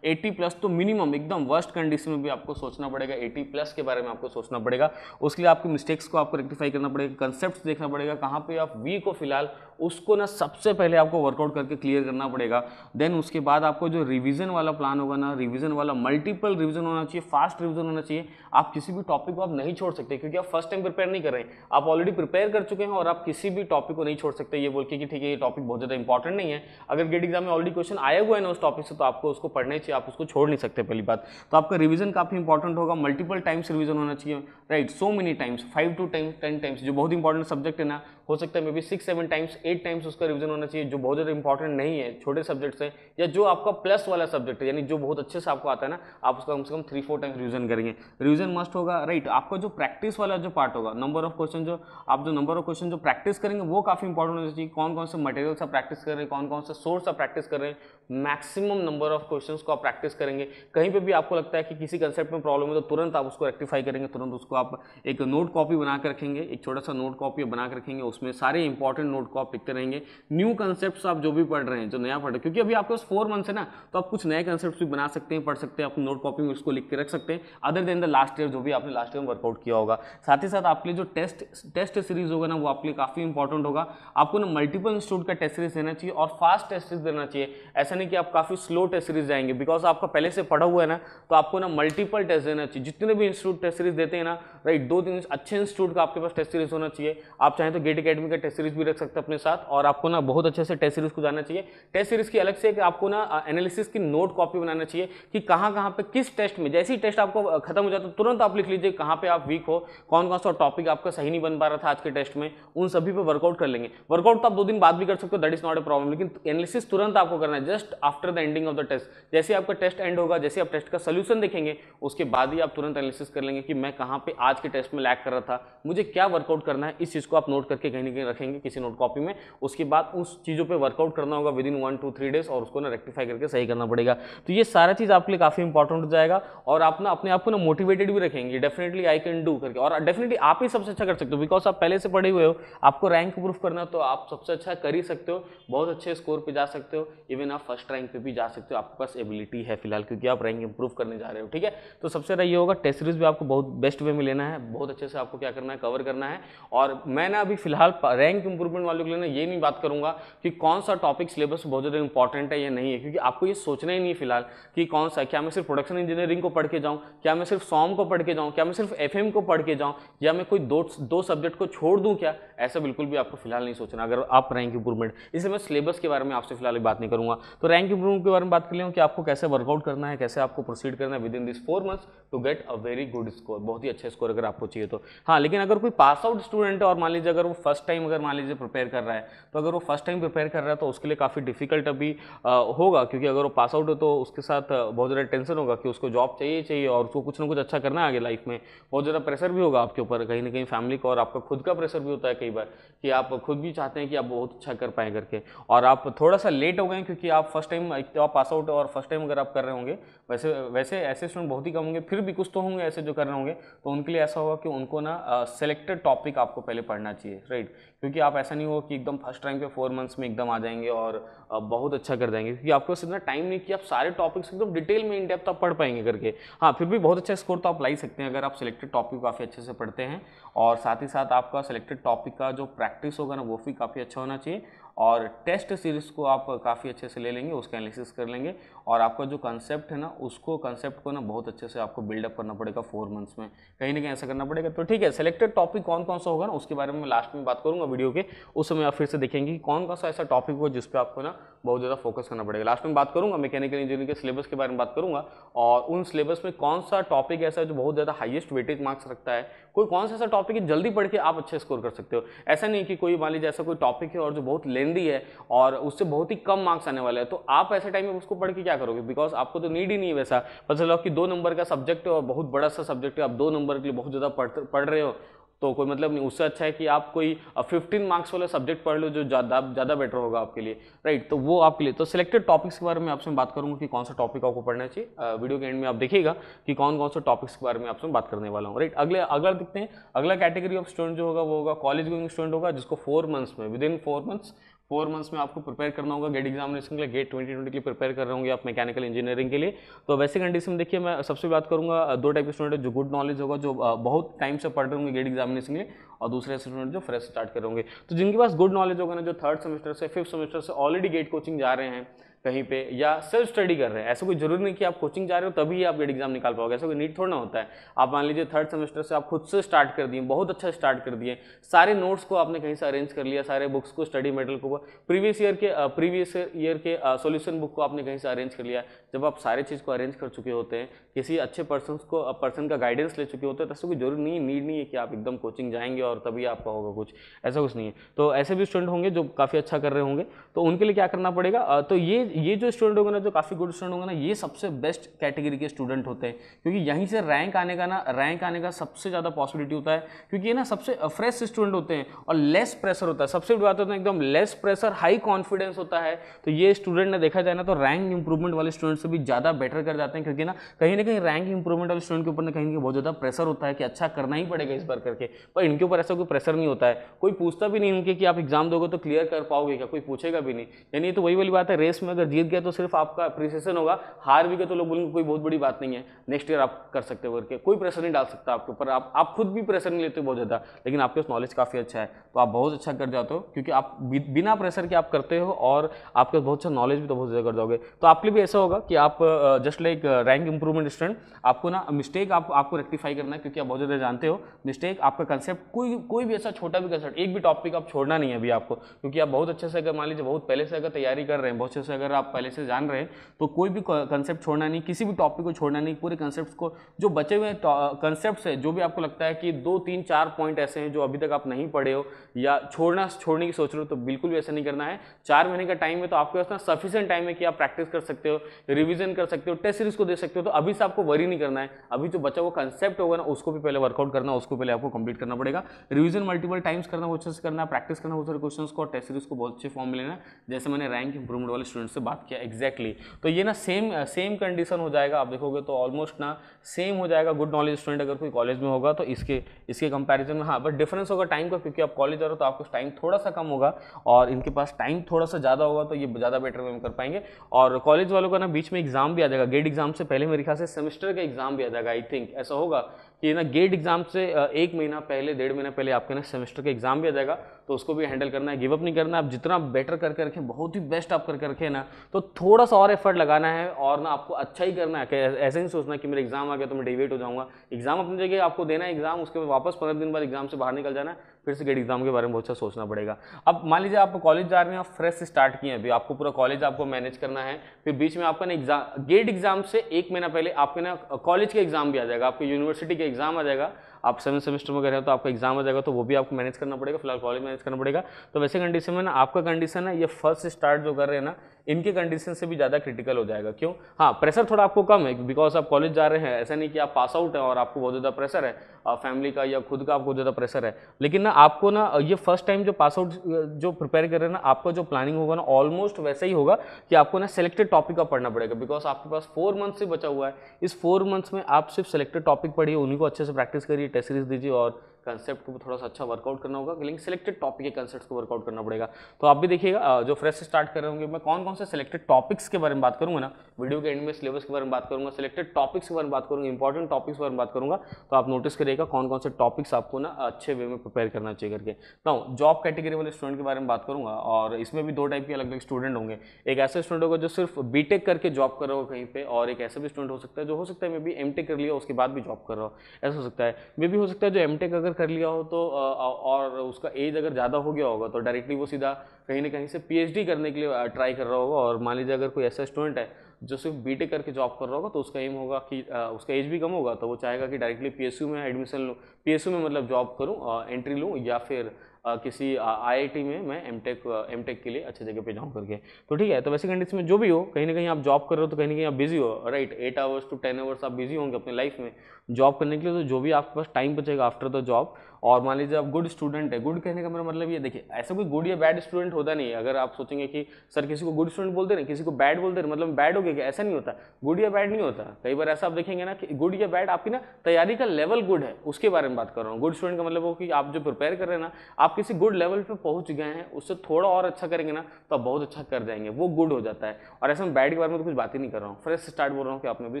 A: 80 प्लस तो मिनिमम, एकदम वर्स्ट कंडीशन में भी आपको सोचना पड़ेगा। 80 प्लस के बारे में आपको सोचना पड़ेगा। उसके लिए आपके मिस्टेक्स को आपको रेक्टिफाई करना पड़ेगा कंसेप्ट देखना पड़ेगा, कहाँ पे आप वीक हो फ़िलहाल उसको ना सबसे पहले आपको वर्कआउट करके क्लियर करना पड़ेगा। देन उसके बाद आपको जो रिविजन वाला प्लान होगा ना रिविजन वाला मल्टीपल रिविजन होना चाहिए फास्ट रिविजन होना चाहिए। आप किसी भी टॉपिक को आप नहीं छोड़ सकते, क्योंकि आप फ़र्स्ट टाइम प्रिपेयर नहीं कर रहे हैं। आप ऑलरेडी प्रिपेयर कर चुके हैं और आप किसी भी टॉपिक को नहीं छोड़ सकते। ये बोल के कि ठीक है, ये टॉपिक बहुत ज़्यादा इंपॉर्टेंट नहीं है। अगर गेट एग्ज़ाम में ऑलरेडी क्वेश्चन आया हुआ है ना उस टॉपिक से तो आपको उसको पढ़ना चाहिए, आप उसको छोड़ नहीं सकते पहली बात। तो आपका रिविजन काफ़ी इंपॉर्टेंट होगा मल्टीपल टाइम्स रिविजन होना चाहिए right so many times five two time ten times जो बहुत इंपॉर्टेंट सब्जेक्ट है ना हो सकता है maybe six seven times eight times उसका रिविजन होना चाहिए, जो बहुत ज़्यादा इंपॉर्टेंट नहीं है, छोटे सब्जेक्ट हैं या जो आपका प्लस वाला सब्जेक्ट है, यानी जो बहुत अच्छे से आपको आता है ना, आप उसका कम से कम थ्री फोर टाइम्स रिविजन करेंगे। रिविजन मस्ट होगा राइट आपका जो प्रैक्टिस वाला जो पार्ट होगा नंबर ऑफ़ क्वेश्चन जो, आप जो नंबर ऑफ़ क्वेश्चन जो प्रैक्टिस करेंगे, वो काफ़ी इंपॉर्टेंट होना चाहिए। कौन कौन से मटेरियल आप प्रैक्टिस कर रहे हैं कौन कौन से सोर्स आप प्रैक्टिस कर रहे हैं मैक्सिमम नंबर ऑफ़ क्वेश्चंस को आप प्रैक्टिस करेंगे। कहीं पे भी आपको लगता है कि किसी कंसेप्ट में प्रॉब्लम है तो तुरंत आप उसको रेक्टिफाई करेंगे, तुरंत उसको आप एक नोट कॉपी बना कर रखेंगे, एक छोटा सा नोट कॉपी बना कर रखेंगे, उसमें सारे इंपॉर्टेंट नोट को आप लिखते रहेंगे। न्यू कंसेप्ट आप जो भी पढ़ रहे हैं, जो नया पढ़ रहे हैं, क्योंकि अभी आपके पास फोर मंथ्स है ना तो आप कुछ नए कंसेप्ट भी बना सकते हैं, पढ़ सकते हैं अपनी नोट कॉपी में उसको लिख के रख सकते हैं। Other than the last year जो भी आपने लास्ट ईयर वर्कआउट किया होगा। साथ ही साथ आपके लिए जो टेस्ट टेस्ट सीरीज़ होगा ना, वो आपके लिए काफ़ी इंपॉर्टेंट होगा। आपको ना मल्टीपल इंस्टीट्यूट का टेस्ट सीरीज़ देना चाहिए और फास्ट टेस्ट सीरीज़ देना चाहिए। ऐसा नहीं कि आप काफ़ी स्लो टेस्ट सीरीज़ जाएँगे। बिकॉज़ आपका पहले से पढ़ा हुआ है ना तो आपको ना मल्टीपल टेस्ट देना चाहिए। जितने भी इंस्टीट्यूट टेस्ट सीरीज़ देते हैं ना राइट दो तीन अच्छे इंस्टीट्यूट का आपके पास टेस्ट सीरीज़ होना चाहिए। आप चाहें तो गेट अकेडमी का टेस्ट सीरीज़ भी रख सकते हैं अपने साथ, और आपको ना बहुत अच्छे से टेस्ट सीरीज़ को जाना चाहिए। टेस्ट सीरीज़ की अलग से कि आपको ना एनालिसिस की नोट कॉपी बनाना चाहिए कि कहाँ कहाँ पर किस टेस्ट में, जैसे ही टेस्ट आपको खत्म हो जाता है, तुरंत आप लिख लीजिए कहाँ पर आप वीक हो कौन कौन सा टॉपिक आपका सही नहीं बन पा रहा था आज के टेस्ट में, उन सभी पर वर्कआउट कर लेंगे। वर्कआउट तो आप दो दिन बाद भी कर सकते हो that is not a problem लेकिन एनालिसिस तुरंत आपको करना है। Just after the ending of the test. जैसे आपका टेस्ट एंड होगा, जैसे आप टेस्ट का सोल्यूशन देखेंगे, उसके बाद ही आप तुरंत एनालिसिस कर लेंगे कि मैं कहाँ पे आज के टेस्ट में लैक कर रहा था, मुझे क्या वर्कआउट करना है, इस चीज़ को आप नोट करके कहीं ना कहीं रखेंगे किसी नोट कॉपी में। उसके बाद उस चीज़ों पर वर्कआउट करना होगा within one two three days और उसको ना रेक्टिफाई करके सही करना पड़ेगा। तो ये सारा चीज़ आपके लिए काफ़ी इंपॉर्टेंट हो जाएगा और आप ना अपने आप को ना मोटिवेटेड भी रखेंगे। डेफिनेटली आई कैन डू करके और डेफिनेटली आप ही सबसे अच्छा कर सकते हो बिकॉज़ आप पहले से पढ़े हुए हो, आपको रैंक प्रूफ करना तो आप सबसे अच्छा कर ही सकते हो, बहुत अच्छे स्कोर पे जा सकते हो। इवन आप फ़र्स्ट रैंक पे भी जा सकते हो, आपके पास एबिलिटी है फ़िलहाल, क्योंकि आप रैंक इंप्रूव करने जा रहे हो, ठीक है? तो सबसे ये होगा टेस्ट सीरीज़ भी आपको बहुत बेस्ट वे में लेना है, बहुत अच्छे से आपको क्या करना है कवर करना है, और मैं ना अभी फ़िलहाल रैंक इंप्रूवमेंट वालों के लिए ना ये नहीं बात करूँगा कि कौन सा टॉपिक सिलेबस बहुत ज़्यादा इंपॉर्टेंट है या नहीं है, क्योंकि आपको ये सोचना ही नहीं फ़िलहाल कि कौन सा, क्या मैं सिर्फ़ प्रोडक्शन इंजीनियरिंग को पढ़ के जाऊँ, क्या मैं सिर्फ़ सॉम को पढ़ के जाऊँ, क्या मैं सिर्फ़ एफएम को पढ़ के जाऊँ, या मैं कोई दो दो सब्जेक्ट को छोड़ दूँ क्या? ऐसा बिल्कुल भी आपको फ़िलहाल नहीं सोचना, अगर आप रैंक इंप्रूवमेंट इसलिए मैं सिलेबस के बारे में आपसे फ़िलहाल बात नहीं करूँगा। तो रैंक इंप्रूवमेंट के बारे में बात कर लिया कि आपको कैसे वर्कआउट करना है, कैसे आपको प्रोसीड करना है within this four months to get a very good score बहुत ही अच्छा स्कोर अगर आपको चाहिए तो। हाँ लेकिन अगर कोई पास आउट स्टूडेंट है और मान लीजिए अगर वो फ़र्स्ट टाइम अगर मान लीजिए प्रिपेयर कर रहा है तो अगर वो फ़र्स्ट टाइम प्रिपेयर कर रहा है तो उसके लिए काफ़ी डिफ़िकल्ट अभी होगा, क्योंकि अगर वो पास आउट हो तो उसके साथ बहुत ज़्यादा टेंशन होगा कि उसको जॉब चाहिए चाहिए और उसको कुछ ना कुछ अच्छा करना है आगे लाइफ में। बहुत ज़्यादा प्रेशर भी होगा आपके ऊपर, कहीं ना कहीं फैमिली का और आपका खुद का प्रेशर भी होता है कई बार कि आप खुद भी चाहते हैं कि आप बहुत अच्छा कर पाए करके। और आप थोड़ा सा लेट हो गए क्योंकि आप फ़र्स्ट टाइम आप पास आउट और फ़र्स्ट टाइम अगर आप कर रहे होंगे, वैसे वैसे ऐसे स्टूडेंट बहुत ही कम होंगे, फिर भी कुछ तो होंगे ऐसे जो कर रहे होंगे तो उनके लिए ऐसा होगा कि उनको ना सेलेक्टेड टॉपिक आपको पहले पढ़ना चाहिए राइट क्योंकि आप ऐसा नहीं हो कि एकदम फ़र्स्ट रैंक पे फोर मंथ्स में एकदम आ जाएँगे और बहुत अच्छा कर देंगे, क्योंकि आपको इतना टाइम नहीं कि आप सारे टॉपिक्स एकदम डिटेल में इन डेप्थ आप पढ़ पाएँगे करके। हाँ फिर भी बहुत अच्छा स्कोर तो आप ला ही सकते हैं अगर आप सिलेक्टेड टॉपिक काफ़ी अच्छे से पढ़ते हैं, और साथ ही साथ आपका सिलेक्टेड टॉपिक का जो प्रैक्टिस होगा ना, वो भी काफ़ी अच्छा होना चाहिए और टेस्ट सीरीज़ को आप काफ़ी अच्छे से ले लेंगे उसका एनालिसिस कर लेंगे। और आपका जो कंसेप्ट है ना, उसको कंसेप्ट को ना बहुत अच्छे से आपको बिल्डअप करना पड़ेगा फोर मंथ्स में। कहीं ना कहीं ऐसा करना पड़ेगा। तो ठीक है सिलेक्टेड टॉपिक कौन कौन सा होगा ना, उसके बारे में लास्ट में बात करूँगा वीडियो के। उस समय आप फिर से देखेंगे कि कौन कौन सा ऐसा टॉपिक हो जिस पर आपको ना बहुत ज़्यादा फोकस करना पड़ेगा। लास्ट में बात करूँगा मैकेनिकल इंजीनियरिंग के सिलेबस के बारे में बात करूँगा और उन सिलेबस में कौन सा टॉपिक ऐसा है जो बहुत ज़्यादा हाइएस्ट वेटेज मार्क्स रखता है। कोई कौन सा ऐसा टॉपिक है, जल्दी पढ़ के आप अच्छे स्कोर कर सकते हो। ऐसा नहीं कि कोई मान लीजिए ऐसा कोई टॉपिक है और जो बहुत लेंदी है और उससे बहुत ही कम मार्क्स आने वाले हैं। तो आप ऐसे टाइम में उसको पढ़ के क्या करोगे? बिकॉज़ आपको तो नीड ही नहीं है वैसा। पता चलो कि दो नंबर का सब्जेक्ट है और बहुत बड़ा सा सब्जेक्ट है, आप दो नंबर के लिए बहुत ज़्यादा पढ़ पढ़ रहे हो तो कोई मतलब नहीं। उससे अच्छा है कि आप कोई फिफ्टीन मार्क्स वाला सब्जेक्ट पढ़ लो जो ज़्यादा ज़्यादा बेटर होगा आपके लिए राइट तो वो आपके लिए। तो सिलेक्टेड टॉपिक्स के बारे में आपसे बात करूँगा कि कौन सा टॉपिक आपको पढ़ना चाहिए। वीडियो के एंड में आप देखिएगा कि कौन कौन सा टॉपिक्स के बारे में आपसे बात करने वाला हूँ राइट अगले, अगला देखते हैं। अगला कैटेगरी ऑफ़ स्टूडेंट जो होगा, वो होगा कॉलेज गोइंग स्टूडेंट होगा, जिसको फोर मंथ्स में within four months four months में आपको प्रिपेयर करना होगा, गेट एग्जामिनेशन के लिए, गेट ट्वेंटी ट्वेंटी के लिए प्रिपेयर कर रहे होंगे आप मैकेनिकल इंजीनियरिंग के लिए। तो वैसे कंडीशन में देखिए, मैं सबसे बात करूँगा दो टाइप के स्टूडेंट जो गुड नॉलेज होगा, जो बहुत टाइम से पढ़ रहे होंगे गेट एग्जामिनेशन के लिए, और दूसरे स्टूडेंट जो फ्रेश स्टार्ट कर होंगे। तो जिनके पास गुड नॉलेज होगा ना, जो थर्ड सेमेस्टर से फिफ्थ सेमेस्टर से ऑलरेडी गेट कोचिंग जा रहे हैं कहीं पे, या सेल्फ स्टडी कर रहे हैं। ऐसा कोई ज़रूरी नहीं कि आप कोचिंग जा रहे हो, तभी आप गेट एग्ज़ाम निकाल पाओगे। ऐसा कोई नीट थोड़ा ना होता है। आप मान लीजिए थर्ड सेमेस्टर से आप खुद से स्टार्ट कर दिए, बहुत अच्छा स्टार्ट कर दिए। सारे नोट्स को आपने कहीं से अरेंज कर लिया, सारे बुक्स को स्टडी मेटेरियल को प्रीवियस ईयर के प्रीवियस ईयर के सोल्यूशन बुक को आपने कहीं से अरेंज कर लिया। जब आप सारे चीज़ को अरेंज कर चुके होते हैं, किसी अच्छे पर्सन को पर्सन का गाइडेंस ले चुके होते हैं तो ऐसा कोई ज़रूरी नहीं नीड नहीं है कि आप एकदम कोचिंग जाएँगे और तभी आपका होगा कुछ, ऐसा कुछ नहीं है। तो ऐसे भी स्टूडेंट होंगे जो काफ़ी अच्छा कर रहे होंगे तो उनके लिए क्या करना पड़ेगा? तो ये ये जो स्टूडेंट होंगे ना, जो काफ़ी गुड स्टूडेंट होंगे ना, ये सबसे बेस्ट कैटेगरी के स्टूडेंट होते हैं। क्योंकि यहीं से रैंक आने का ना रैंक आने का सबसे ज़्यादा पॉसिबिलिटी होता है, क्योंकि ये ना सबसे फ्रेश स्टूडेंट होते हैं और लेस प्रेशर होता है। सबसे बड़ी बात होता है एकदम लेस प्रेशर हाई कॉन्फिडेंस होता है। तो ये स्टूडेंट ने देखा जाए ना तो रैंक इंप्रूवमेंट वाले स्टूडेंट से भी ज़्यादा बेटर कर जाते हैं, क्योंकि ना कहीं ना कहीं रैंक इंप्रूवमेंट वाले स्टूडेंट के ऊपर ना कहीं ना बहुत ज़्यादा प्रेशर होता है कि अच्छा करना ही पड़ेगा इस बार करके। पर इनके ऊपर ऐसा कोई प्रेशर नहीं होता है। कोई पूछता भी नहीं उनके कि आप एग्ज़ाम दोगे तो क्लियर कर पाओगे क्या? कोई पूछेगा भी नहीं। यानी तो वही वाली बात है रेस में अगर जीत गया तो सिर्फ़ आपका अप्रिसिएशन होगा। हार भी गए तो लोग बोलेंगे, कोई बहुत बड़ी बात नहीं है। नेक्स्ट ईयर आप कर सकते हो करके। कोई प्रेशर नहीं डाल सकता आपके ऊपर। आप आप खुद भी प्रेशर नहीं लेते बहुत ज़्यादा। लेकिन आपके पास नॉलेज काफ़ी अच्छा है। तो आप बहुत अच्छा कर जाते हो, क्योंकि आप बिना प्रेशर के आप करते हो और आपके पास बहुत अच्छा नॉलेज भी तो बहुत ज़्यादा कर जाओगे। तो आपके लिए भी ऐसा होगा कि आप just like rank improvement student आपको ना मिस्टेक आप, आपको रेक्टिफाई करना है क्योंकि आप बहुत ज़्यादा जानते हो। मिस्टेक आपका कंसेप्ट कोई कोई भी ऐसा छोटा भी कंसेप्ट एक भी टॉपिक आप छोड़ना नहीं है अभी आपको क्योंकि आप बहुत अच्छे से अगर मान लीजिए बहुत पहले से अगर तैयारी कर रहे हैं बहुत अच्छे से अगर आप पहले से जान रहे हैं तो कोई भी कंसेप्ट छोड़ना नहीं किसी भी टॉपिक को छोड़ना नहीं पूरे कंसेप्ट को जो बचे हुए कंसेप्ट है जो भी आपको लगता है कि दो तीन चार पॉइंट ऐसे हैं जो अभी तक आप नहीं पढ़े हो या छोड़ना छोड़ने की सोच रहे हो तो बिल्कुल भी ऐसा नहीं करना है। चार महीने का टाइम है तो आपके पास ना सफिशियंट टाइम है कि आप प्रैक्टिस कर सकते हो। रिविजन कर सकते हो टेस्ट सीरीज़ को दे सकते हो तो अभी से आपको वरी नहीं करना है। अभी जो बचा हुआ कंसेप्ट होगा ना, उसको भी पहले वर्कआउट करना, उसको पहले आपको कंप्लीट करना पड़ेगा। रिविजन मल्टीपल टाइम्स करना बहुत अच्छे करना प्रैक्टिस करना बहुत सारे क्वेश्चन को टेस्ट सीरीज़ को बहुत अच्छे फॉर्म में लेना। जैसे मैंने रैंक इंप्रूवमेंट वाले स्टूडेंट से बात किया एक्जैक्टली तो ये ना सेम सेम कंडीशन हो जाएगा, आप देखोगे तो ऑलमोस्ट ना सेम हो जाएगा गुड नॉलेज स्टूडेंट अगर कोई कॉलेज में होगा तो इसके इसके कंपैरिजन में हाँ बट डिफरेंस होगा टाइम का, क्योंकि आप कॉलेज आ रहे हो तो आपको टाइम थोड़ा सा कम होगा, और इनके पास टाइम थोड़ा सा ज़्यादा होगा तो ये ज़्यादा बेटर वे में कर पाएँगे। और कॉलेज वालों का ना बीच में एग्ज़ाम भी आ जाएगा। गेट एग्ज़ाम से पहले मेरे ख्याल से सेमेस्टर का एग्ज़ाम भी आ जाएगा आई थिंक ऐसा होगा। कि ना गेट एग्ज़ाम से एक महीना पहले, डेढ़ महीना पहले आपके ना सेमेस्टर का एग्ज़ाम भी आ जाएगा तो उसको भी हैंडल करना है गिव अप नहीं करना आप जितना बेटर करके रखें, बहुत ही बेस्ट आप करके रखें ना तो थोड़ा सा और एफर्ट लगाना है और ना आपको अच्छा ही करना है। ऐसे नहीं सोचना कि मेरा एग्ज़ाम आ गया तो मैं डिवेट हो जाऊँगा। एग्ज़ाम अपनी जगह आपको देना है एग्ज़ाम उसके बाद वापस पंद्रह दिन बाद एग्ज़ाम से बाहर निकल जाना है, फिर से गेट एग्ज़ाम के बारे में बहुत अच्छा सोचना पड़ेगा। अब मान लीजिए आप कॉलेज जा रहे हैं, आप फ्रेश स्टार्ट किए अभी, आपको पूरा कॉलेज आपको मैनेज करना है, फिर बीच में आपका ना एग्ज़ाम गेट एग्ज़ाम से एक महीना पहले आपके ना कॉलेज के एग्ज़ाम भी आ जाएगा, आपके यूनिवर्सिटी के एग्ज़ाम आ जाएगा। आप सेवन सेमेस्टर में कर तो आपका एग्ज़ाम आ जाएगा तो वो भी आपको मैनेज करना पड़ेगा, फ़िलहाल कॉलेज मैनेज करना पड़ेगा। तो वैसे कंडीशन में ना, आपका कंडीशन है, ये फ़र्स्ट स्टार्ट जो कर रहे हैं ना, इनके कंडीशन से भी ज़्यादा क्रिटिकल हो जाएगा। क्यों? हाँ प्रेशर थोड़ा आपको कम है बिकॉज़ आप कॉलेज जा रहे हैं, ऐसा नहीं कि आप पास आउट हैं और आपको बहुत ज़्यादा प्रेशर है फैमिली का या खुद का आपको ज़्यादा प्रेशर है। लेकिन ना, आपको ना, ये फ़र्स्ट टाइम जो पास आउट जो प्रिपेयर कर रहे हैं ना, आपका जो प्लानिंग होगा ना ऑलमोस्ट वैसा ही होगा कि आपको ना सेलेक्टेड टॉपिक का पढ़ना पड़ेगा बिकॉज़ आपके पास फोर मंथ्स से बचा हुआ है। इस फोर मंथ्स में आप सिर्फ़ सेलेक्टेड टॉपिक पढ़िए, उन्हीं को अच्छे से प्रैक्टिस करिए टेस्ट सीरीज़ दीजिए और कंसेप्ट को थोड़ा सा अच्छा वर्कआउट करना होगा लेकिन सिलेक्टेड टॉपिक के कंसेप्ट को वर्कआउट करना पड़ेगा। तो आप भी देखिएगा जो फ्रेश स्टार्ट कर रहे होंगे, मैं कौन कौन से सिलेक्टेड टॉपिक्स के बारे में बात करूँगा ना वीडियो के एंड में सिलेबस के बारे में बात करूँगा सिलेक्टेड टॉपिक्स के बारे में बात करूँगा इंपॉर्टेंट टॉपिक्स के बारे में बात करूँगा तो आप नोटिस करिएगा कौन कौन से टॉपिक्स आपको ना अच्छे वे में प्रिपेयर करना चाहिए करके। ना जॉब कैटेगरी वाले स्टूडेंट के बारे में बात करूँगा, और इसमें भी दो टाइप के अलग अलग स्टूडेंट होंगे। एक ऐसा स्टूडेंट होगा जो सिर्फ़ बीटेक करके जॉब कर रहा हो कहीं पे, और एक ऐसा भी स्टूडेंट हो सकता है जो हो सकता है मे बी एम कर लिया, उसके बाद भी जॉब कर रहा हो। ऐसा हो सकता है। मे भी हो सकता है जो एम अगर कर लिया हो तो और उसका एज अगर ज़्यादा हो गया होगा तो डायरेक्टली वो सीधा कहीं ना कहीं से पीएचडी करने के लिए ट्राई कर रहा होगा। और मान लीजिए अगर कोई ऐसा स्टूडेंट है, जो सिर्फ़ बी करके जॉब कर रहा होगा तो उसका एम होगा कि उसका एज भी कम होगा तो वो चाहेगा कि डायरेक्टली पी में एडमिशन लूँ। पी में मतलब जॉब करूँ एंट्री लूँ, या फिर किसी आईआईटी में मैं एम टेक एम टेक के लिए अच्छे जगह पे जाऊँ करके। तो ठीक है तो वैसे कंडीशन में जो भी हो, कहीं ना कहीं आप जॉब कर रहे हो तो कहीं ना कहीं आप बिज़ी हो right eight hours to ten hours आप बिज़ी होंगे अपने लाइफ में। जॉब करने के लिए तो जो भी आपके पास टाइम बचेगा आफ्टर द जॉब और मान लीजिए आप गुड स्टूडेंट है गुड कहने का मेरा मतलब ये, देखिए, ऐसा कोई गुड या बैड स्टूडेंट होता नहीं है। अगर आप सोचेंगे कि, सर, किसी को गुड स्टूडेंट बोलते हैं किसी को बैड बोलते हैं मतलब बैड हो गया ऐसा नहीं होता। गुड या बैड नहीं होता। कई बार ऐसा आप देखेंगे ना कि गुड या बैड आपकी ना तैयारी का लेवल गुड है, उसके बारे में बात कर रहा हूँ। गुड स्टूडेंट का मतलब हो कि आप जो प्रिपेयर कर रहे हैं ना, आप किसी गुड लेवल पर पहुँच गए हैं, उससे थोड़ा और अच्छा करेंगे ना तो आप बहुत अच्छा कर जाएँगे। वो गुड हो जाता है। और ऐसा मैं बैड के बारे में तो कुछ बात ही नहीं कर रहा हूँ। फ्रेश स्टार्ट बोल रहा हूँ कि आपने भी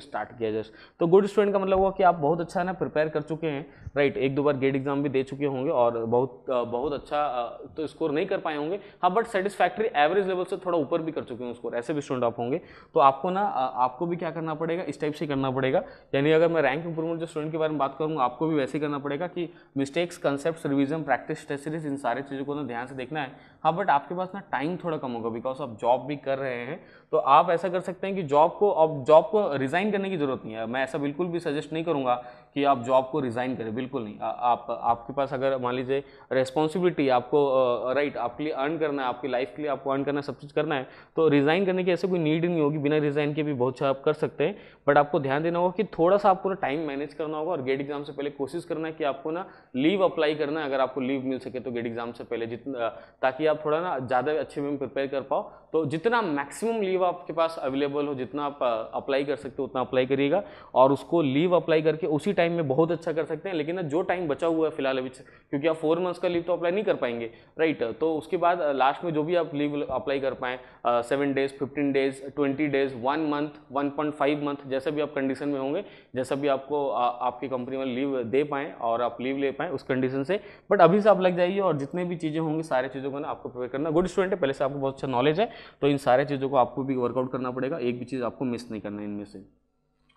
A: स्टार्ट किया जस्ट। तो गुड स्टूडेंट का मतलब हुआ कि आप बहुत अच्छा ना प्रिपेयर कर चुके हैं। राइट एक दो बार गेट एग्ज़ाम भी दे चुके होंगे और बहुत बहुत अच्छा तो स्कोर नहीं कर पाए होंगे। हाँ बट सेटिस्फैक्ट्री एवरेज लेवल से थोड़ा ऊपर भी कर चुके हैं स्कोर ऐसे भी स्टूडेंट आप होंगे। तो आपको ना आपको भी क्या करना पड़ेगा? इस टाइप से करना पड़ेगा। यानी अगर मैं रैंक इंप्रूवमेंट जो स्टूडेंट के बारे में बात करूँगा आपको भी वैसे ही करना पड़ेगा कि mistakes concept revision practice test इन सारी चीज़ों को ना ध्यान से देखना है। हाँ बट आपके पास ना टाइम थोड़ा कम होगा बिकॉज़ आप जॉब भी कर रहे हैं। तो आप ऐसा कर सकते हैं कि जॉब को, अब जॉब को रिज़ाइन करने की ज़रूरत नहीं है। मैं ऐसा बिल्कुल भी सजेस्ट नहीं करूँगा कि आप जॉब को रिज़ाइन करें बिल्कुल नहीं। आ, आप आपके पास अगर मान लीजिए रेस्पॉन्सिबिलिटी आपको राइट आपके लिए अर्न करना है आपकी लाइफ के लिए आपको अर्न करना है सब चीज़ करना है तो रिज़ाइन करने की ऐसे कोई नीड नहीं होगी। बिना रिज़ाइन के भी बहुत अच्छा आप कर सकते हैं बट आपको ध्यान देना होगा कि थोड़ा सा आपको टाइम मैनेज करना होगा और गेट एग्ज़ाम से पहले कोशिश करना है कि आपको ना लीव अप्लाई करना है। अगर आपको लीव मिल सके तो गेट एग्ज़ाम से पहले जितना ताकि आप थोड़ा ना ज़्यादा अच्छे में प्रिपेयर कर पाओ। तो जितना मैक्सिमम लीव आपके पास अवेलेबल हो जितना आप अप्लाई कर सकते हो उतना अप्लाई करिएगा और उसको लीव अप्लाई करके उसी टाइम में बहुत अच्छा कर सकते हैं लेकिन जो टाइम बचा हुआ है फ़िलहाल अभी क्योंकि आप फोर मंथ्स का लीव तो अप्लाई नहीं कर पाएँगे राइट तो उसके बाद लास्ट में जो भी आप लीव अप्लाई कर पाएँ seven days fifteen days twenty days one month one month जैसे भी आप कंडीशन में होंगे जैसा भी आपको आ, आपकी कंपनी में लीव दे पाएँ और आप लीव ले पाएँ उस कंडीशन से। बट अभी से आप लग जाइए और जितने भी चीज़ें होंगी सारी चीज़ों को ना आपको प्रिपेयर करना। गुड स्टूडेंट है पहले से आपको बहुत अच्छा नॉलेज है तो इन सारे चीज़ों को आपको भी वर्कआउट करना पड़ेगा एक भी चीज़ आपको मिस नहीं करना इनमें से।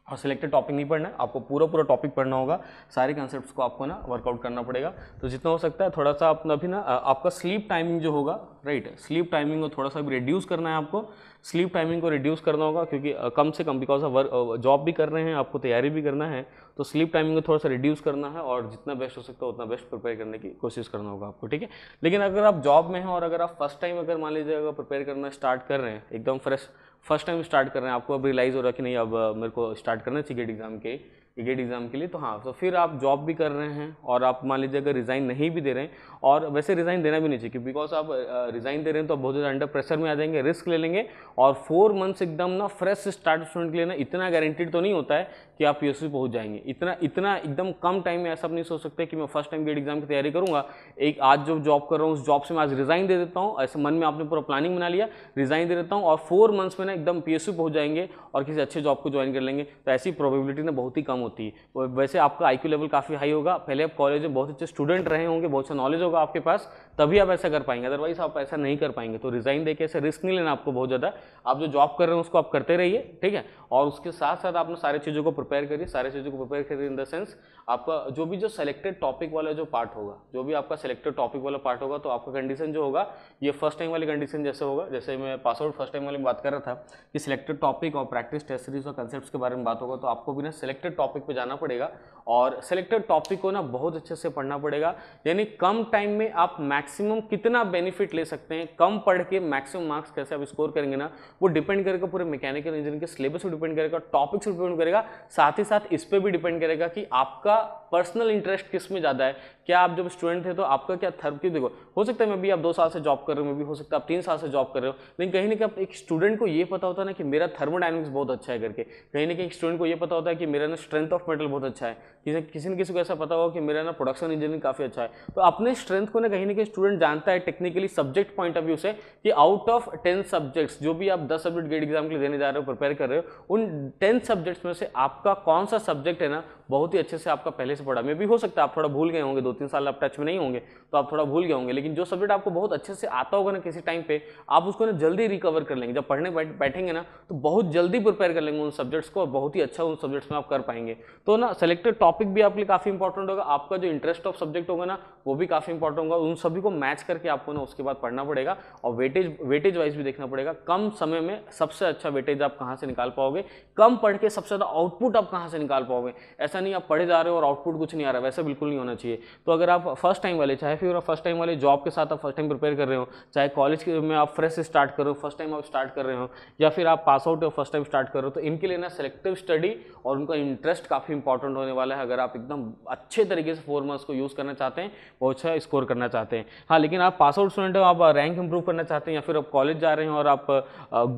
A: और सिलेक्टेड टॉपिक नहीं पढ़ना है, आपको पूरा पूरा टॉपिक पढ़ना होगा, सारे कॉन्सेप्ट्स को आपको ना वर्कआउट करना पड़ेगा। तो जितना हो सकता है थोड़ा सा अपना अभी ना आपका स्लीप टाइमिंग जो होगा राइट स्लीप टाइमिंग को थोड़ा सा भी रिड्यूस करना है आपको। स्लीप टाइमिंग को रिड्यूस करना होगा क्योंकि कम से कम बिकॉज़ ऑफ़ वर्क जॉब भी कर रहे हैं, आपको तैयारी भी करना है तो स्लीप टाइमिंग को थोड़ा सा रिड्यूस करना है और जितना बेस्ट हो सकता है उतना बेस्ट प्रिपेयर करने की कोशिश करना होगा आपको, ठीक है? लेकिन अगर आप जॉब में हैं और अगर आप फ़र्स्ट टाइम अगर मान लीजिए अगर प्रिपेयर करना स्टार्ट कर रहे हैं, एकदम फ्रेश फ़र्स्ट टाइम स्टार्ट कर रहे हैं। आपको अब रियलाइज़ हो रहा है कि नहीं, अब मेरे को स्टार्ट करना चाहिए गेट एग्ज़ाम के। गेट एग्ज़ाम के लिए तो हाँ तो फिर आप जॉब भी कर रहे हैं और आप मान लीजिए अगर रिज़ाइन नहीं भी दे रहे हैं, और वैसे रिज़ाइन देना भी नहीं चाहिए बिकॉज़ आप रिज़ाइन दे रहे हैं तो आप बहुत ज़्यादा अंडर प्रेशर में आ जाएँगे रिस्क ले लेंगे, और फोर मंथ्स एकदम ना फ्रेश स्टार्ट स्टूडेंट के लिए ना इतना गारंटीड तो नहीं होता है कि आप पी पहुँच जाएँगे। इतना इतना एकदम कम टाइम में ऐसा नहीं सोच सकते कि मैं फ़र्स्ट टाइम गेट एग्ज़ाम की तैयारी करूँगा। एक आज जो जॉब कर रहा हूँ, उस जॉब से मैं आज रिज़ाइन दे देता हूँ, ऐसे मन में आपने पूरा प्लानिंग बना लिया रिज़ाइन दे देता हूँ, और फोर मंथ्स में ना एकदम पी पहुँच जाएँगे और किसी अच्छे जॉब को ज्वाइन कर लेंगे तो ऐसी प्रोबेबिलिटी ना बहुत ही कम होती। है वैसे आपका आईक्यू लेवल काफ़ी हाई होगा। पहले आप कॉलेज में बहुत अच्छे स्टूडेंट रहे होंगे, बहुत सा नॉलेज होगा आपके पास। तभी आप ऐसा कर पाएँगे। अदरवाइज़ आप ऐसा नहीं कर पाएँगे। तो रिज़ाइन देके ऐसे रिस्क नहीं लेना आपको बहुत ज़्यादा। आप जो जॉब कर रहे हैं उसको आप करते रहिए, ठीक है? और उसके साथ साथ आपने सारी चीज़ों को प्रिपेयर करिए। सारी चीज़ों को प्रिपेयर करिए इन द सेंस आपका जो भी जो सेलेक्टेड टॉपिक वाला जो पार्ट होगा, जो भी आपका सेलेक्टेड टॉपिक वाला पार्ट होगा तो आपका कंडीशन जो होगा, ये फ़र्स्ट टाइम वाली कंडीशन जैसे होगा। जैसे मैं पास आउट फ़र्स्ट टाइम वाली बात कर रहा था कि सिलेक्टेड टॉपिक और प्रैक्टिस टेस्ट सीरीज़ और कंसेप्ट के बारे में बात होगा तो आपको भी ना सिलेक्टेड टॉपिक पर जाना पड़ेगा। और सिलेक्टेड टॉपिक को ना बहुत अच्छे से पढ़ना पड़ेगा। यानी कम टाइम में आप मैक्सिमम कितना बेनिफिट ले सकते हैं, कम पढ़ के मैक्सिमम मार्क्स कैसे आप स्कोर करेंगे ना, वो डिपेंड करेगा पूरे मैकेनिकल इंजीनियरिंग के सिलेबस पर डिपेंड करेगा टॉपिक्स पर डिपेंड करेगा। साथ ही साथ इस पर भी डिपेंड करेगा कि आपका पर्सनल इंटरेस्ट किसमें ज़्यादा है? क्या आप जब स्टूडेंट थे तो आपका क्या थर्म की देखो, हो सकता है मैं भी आप दो साल से जॉब कर रहे हो, मैं भी हो सकता है आप तीन साल से जॉब कर रहे हो, लेकिन कहीं ना कहीं आप एक स्टूडेंट को ये पता होता है ना कि मेरा थर्मोडाइनमिक्स बहुत अच्छा है करके। कहीं ना कहीं स्टूडेंट को ये पता होता है कि मेरा ना स्ट्रेंथ ऑफ़ मेटल बहुत अच्छा है। किसी किसी न किसी को ऐसा पता होगा कि मेरा ना प्रोडक्शन इंजीनियरिंग काफ़ी अच्छा है। तो अपने स्ट्रेंथ को ना कहीं ना कहीं स्टूडेंट जानता है technically subject point of view से कि आउट ऑफ़ टेन सब्जेक्ट्स जो भी आप दस सब्जेक्ट गेट एग्ज़ाम के लिए देने जा रहे हो प्रिपेयर कर रहे हो, उन टेन सब्जेक्ट्स में से आपका कौन सा सब्जेक्ट है ना बहुत ही अच्छे से आपका पहले से पढ़ा। में भी हो सकता है आप थोड़ा भूल गए होंगे, दो तीन साल आप टच में नहीं होंगे तो आप थोड़ा भूल गए होंगे। लेकिन जो सब्जेक्ट आपको बहुत अच्छे से आता होगा ना किसी टाइम पे, आप उसको ना जल्दी रिकवर कर लेंगे। जब पढ़ने बैठेंगे ना तो बहुत जल्दी प्रिपेयर कर लेंगे उन सब्जेक्ट्स को और बहुत ही अच्छा उन सब्जेक्ट्स में आप कर पाएँगे। तो ना सेलेक्टेड टॉपिक भी आपके लिए काफ़ी इंपॉर्टेंट होगा। आपका जो इंटरेस्ट ऑफ़ सब्जेक्ट होगा ना, वो भी काफ़ी इंपॉर्टेंट होगा। उन सभी को मैच करके आपको ना उसके बाद पढ़ना पड़ेगा और वेटेज वेटेज वाइज भी देखना पड़ेगा। कम समय में सबसे अच्छा वेटेज आप कहाँ से निकाल पाओगे? कम पढ़ के सबसे ज़्यादा आउटपुट आप कहाँ से निकाल पाओगे? ऐसा नहीं आप पढ़े जा रहे हो और आउटपुट कुछ नहीं आ रहा, वैसा बिल्कुल नहीं होना चाहिए। तो अगर आप फ़र्स्ट टाइम वाले, चाहे फिर फ़र्स्ट टाइम वाले जॉब के साथ आप फ़र्स्ट टाइम प्रिपेयर कर रहे हो, चाहे कॉलेज में आप फ्रेश स्टार्ट करो फ़र्स्ट टाइम आप स्टार्ट कर रहे हो, या फिर आप pass out first time start कर तो इनके लिए ना सेलेक्टिव स्टडी और उनका इंटरेस्ट काफ़ी इंपॉर्टेंट होने वाला है। अगर आप एकदम अच्छे तरीके से फोर मंथ्स को यूज़ करना चाहते हैं, बहुत अच्छा स्कोर करना चाहते हैं। हाँ लेकिन आप पास आउट स्टूडेंट हो, आप रैंक इंप्रूव करना चाहते हैं, या फिर आप कॉलेज जा रहे हैं और आप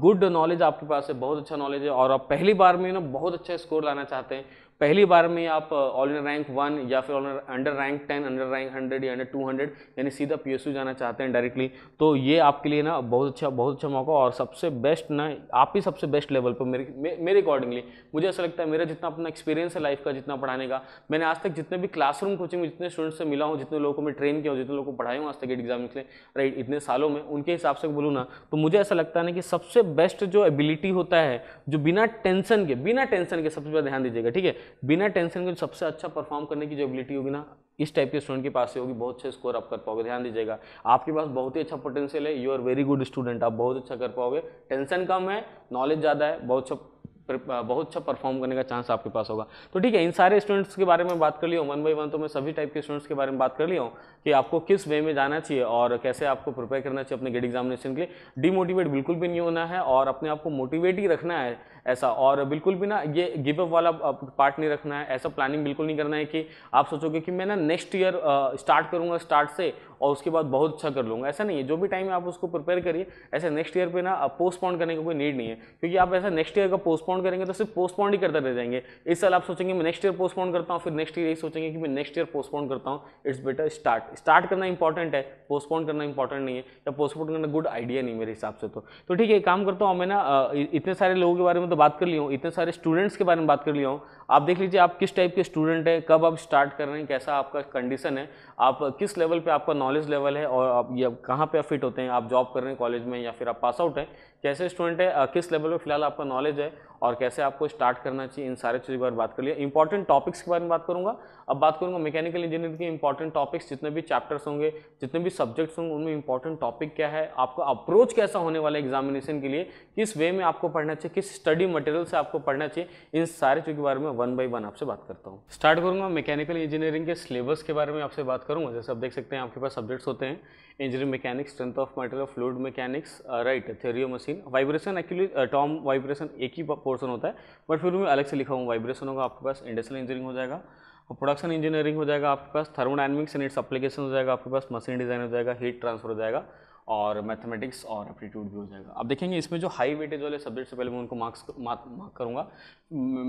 A: गुड नॉलेज आपके पास है, बहुत अच्छा नॉलेज है, और आप पहली बार में ना बहुत अच्छा स्कोर लाना चाहते हैं पहली बार में आप ऑल इन रैंक वन या फिर under rank ten under rank hundred या अंडर टू हंड्रेड यानी सीधा पीएसयू जाना चाहते हैं डायरेक्टली तो ये आपके लिए ना बहुत अच्छा बहुत अच्छा मौका और सबसे बेस्ट ना, आप ही सबसे बेस्ट लेवल पर मेरे मेरे अकॉर्डिंगली मुझे ऐसा लगता है मेरा जितना अपना एक्सपीरियंस है लाइफ का, जितना पढ़ाने का, मैंने आज तक जितने भी क्लासरूम कोचिंग में जितने स्टूडेंट से मिला हूँ, जितने लोगों को मैं ट्रेन किया हूँ, जितने लोगों को पढ़ाया हूँ आज तक एग्ज़ाम के लिए राइट इतने सालों में, उनके हिसाब से बोलूँ ना तो मुझे ऐसा लगता है ना कि सबसे बेस्ट जो एबिलिटी होता है, जो बिना टेंशन के, बिना टेंशन के सबसे ज़्यादा ध्यान दीजिएगा, ठीक है? बिना टेंशन के सबसे अच्छा परफॉर्म करने की जो एबिलिटी होगी ना, इस टाइप के स्टूडेंट के पास से होगी, बहुत अच्छे स्कोर आप कर पाओगे, ध्यान दीजिएगा। आपके पास बहुत ही अच्छा पोटेंशियल है you are very good student आप बहुत अच्छा कर पाओगे। टेंशन कम है नॉलेज ज़्यादा है, बहुत अच्छा बहुत अच्छा परफॉर्म करने का चांस आपके पास होगा। तो ठीक है, इन सारे स्टूडेंट्स के बारे में बात कर लिया हूँ वन बाई वन तो मैं सभी टाइप के स्टूडेंट्स के बारे में बात कर लिया हूँ कि आपको किस वे में जाना चाहिए और कैसे आपको प्रिपेयर करना चाहिए अपने गेट एग्जामिनेशन के लिए। डीमोटिवेट बिल्कुल भी नहीं होना है और अपने आप को मोटिवेट ही रखना है ऐसा। और बिल्कुल भी ना ये गिव अप वाला पार्ट नहीं रखना है। ऐसा प्लानिंग बिल्कुल नहीं करना है कि आप सोचोगे कि मैं ना नेक्स्ट ईयर स्टार्ट करूँगा स्टार्ट से और उसके बाद बहुत अच्छा कर लूँगा। ऐसा नहीं है। जो भी टाइम आप उसको प्रिपेयर करिए, ऐसे नेक्स्ट ईयर पे ना पोस्टपोन करने का कोई नीड नहीं है। क्योंकि आप ऐसा नेक्स्ट ईयर का पोस्टपोन करेंगे तो सिर्फ़ पोस्टपोन ही करते रह जाएँगे। इस साल आप सोचेंगे, मैं नेक्स्ट ईयर पोस्टपोन करता हूँ, फिर नेक्स्ट ईयर यही सोचेंगे कि, मैं नेक्स्ट ईयर पोस्टपोन करता हूँ। इट्स बेटर स्टार्ट स्टार्ट करना इंपॉर्टेंट है पोस्टपोन करना इंपॉर्टेंट नहीं है या पोस्टपोन करना गुड आइडिया नहीं मेरे हिसाब से तो। तो ठीक है काम करता हूँ, मैं ना इतने सारे लोगों के बारे में तो बात कर ली हूँ, इतने सारे स्टूडेंट्स के बारे में बात कर लिया हूँ। आप देख लीजिए आप किस टाइप के स्टूडेंट हैं, कब आप स्टार्ट कर रहे हैं, कैसा आपका कंडीशन है, आप किस लेवल पे आपका नॉलेज लेवल है और आप ये कहाँ पे आप फिट होते हैं, आप जॉब कर रहे हैं कॉलेज में या फिर आप पास आउट हैं, कैसे स्टूडेंट है किस लेवल पे फ़िलहाल आपका नॉलेज है और कैसे आपको स्टार्ट करना चाहिए, इन सारे चीज़ों के बारे में बात कर लिया। इंपॉर्टेंट टॉपिक्स के बारे में बात करूँगा। अब बात करूँगा मैकेनिकल इंजीनियरिंग के। इंपॉर्टेंट टॉपिक्स जितने भी चैप्टर्स होंगे, जितने भी सब्जेक्ट्स होंगे, उनमें इंपॉर्टेंट टॉपिक क्या है, आपका अप्रोच कैसा होने वाला है एग्जामिनेशन के लिए, किस वे में आपको पढ़ना चाहिए, किस स्टडी मटेरियल से आपको पढ़ना चाहिए। इन सारे चीज़ों के बारे में वन बाई वन आपसे बात करता हूँ। स्टार्ट करूँगा मैकेनिकल इंजीनियरिंग के सिलेबस के बारे में आपसे बात करूँगा। जैसे आप देख सकते हैं, आपके पास सब्जेक्ट्स होते हैं। Engineering mechanics strength of material fluid mechanics right theory of machine vibration actually TOM vibration एक ही पोर्सन होता है। बट फिर भी अलग से लिखा हूँ वाइब्रेशन होगा आपके पास इंडस्ट्रियल इंजीनियरिंग हो जाएगा। प्रोडक्शन इंजीनियरिंग हो जाएगा आपके पास थर्मोडाइनमिक्स एंड इट्स अप्लीकेशन हो जाएगा आपके पास मशीन डिज़ाइन हो जाएगा हीट ट्रांसफ़र हो जाएगा। और मैथमेटिक्स और एप्टीट्यूड भी हो जाएगा। अब देखेंगे इसमें जो हाई वेटेज वाले सब्जेक्ट से पहले मैं उनको मार्क्स मार्क करूँगा।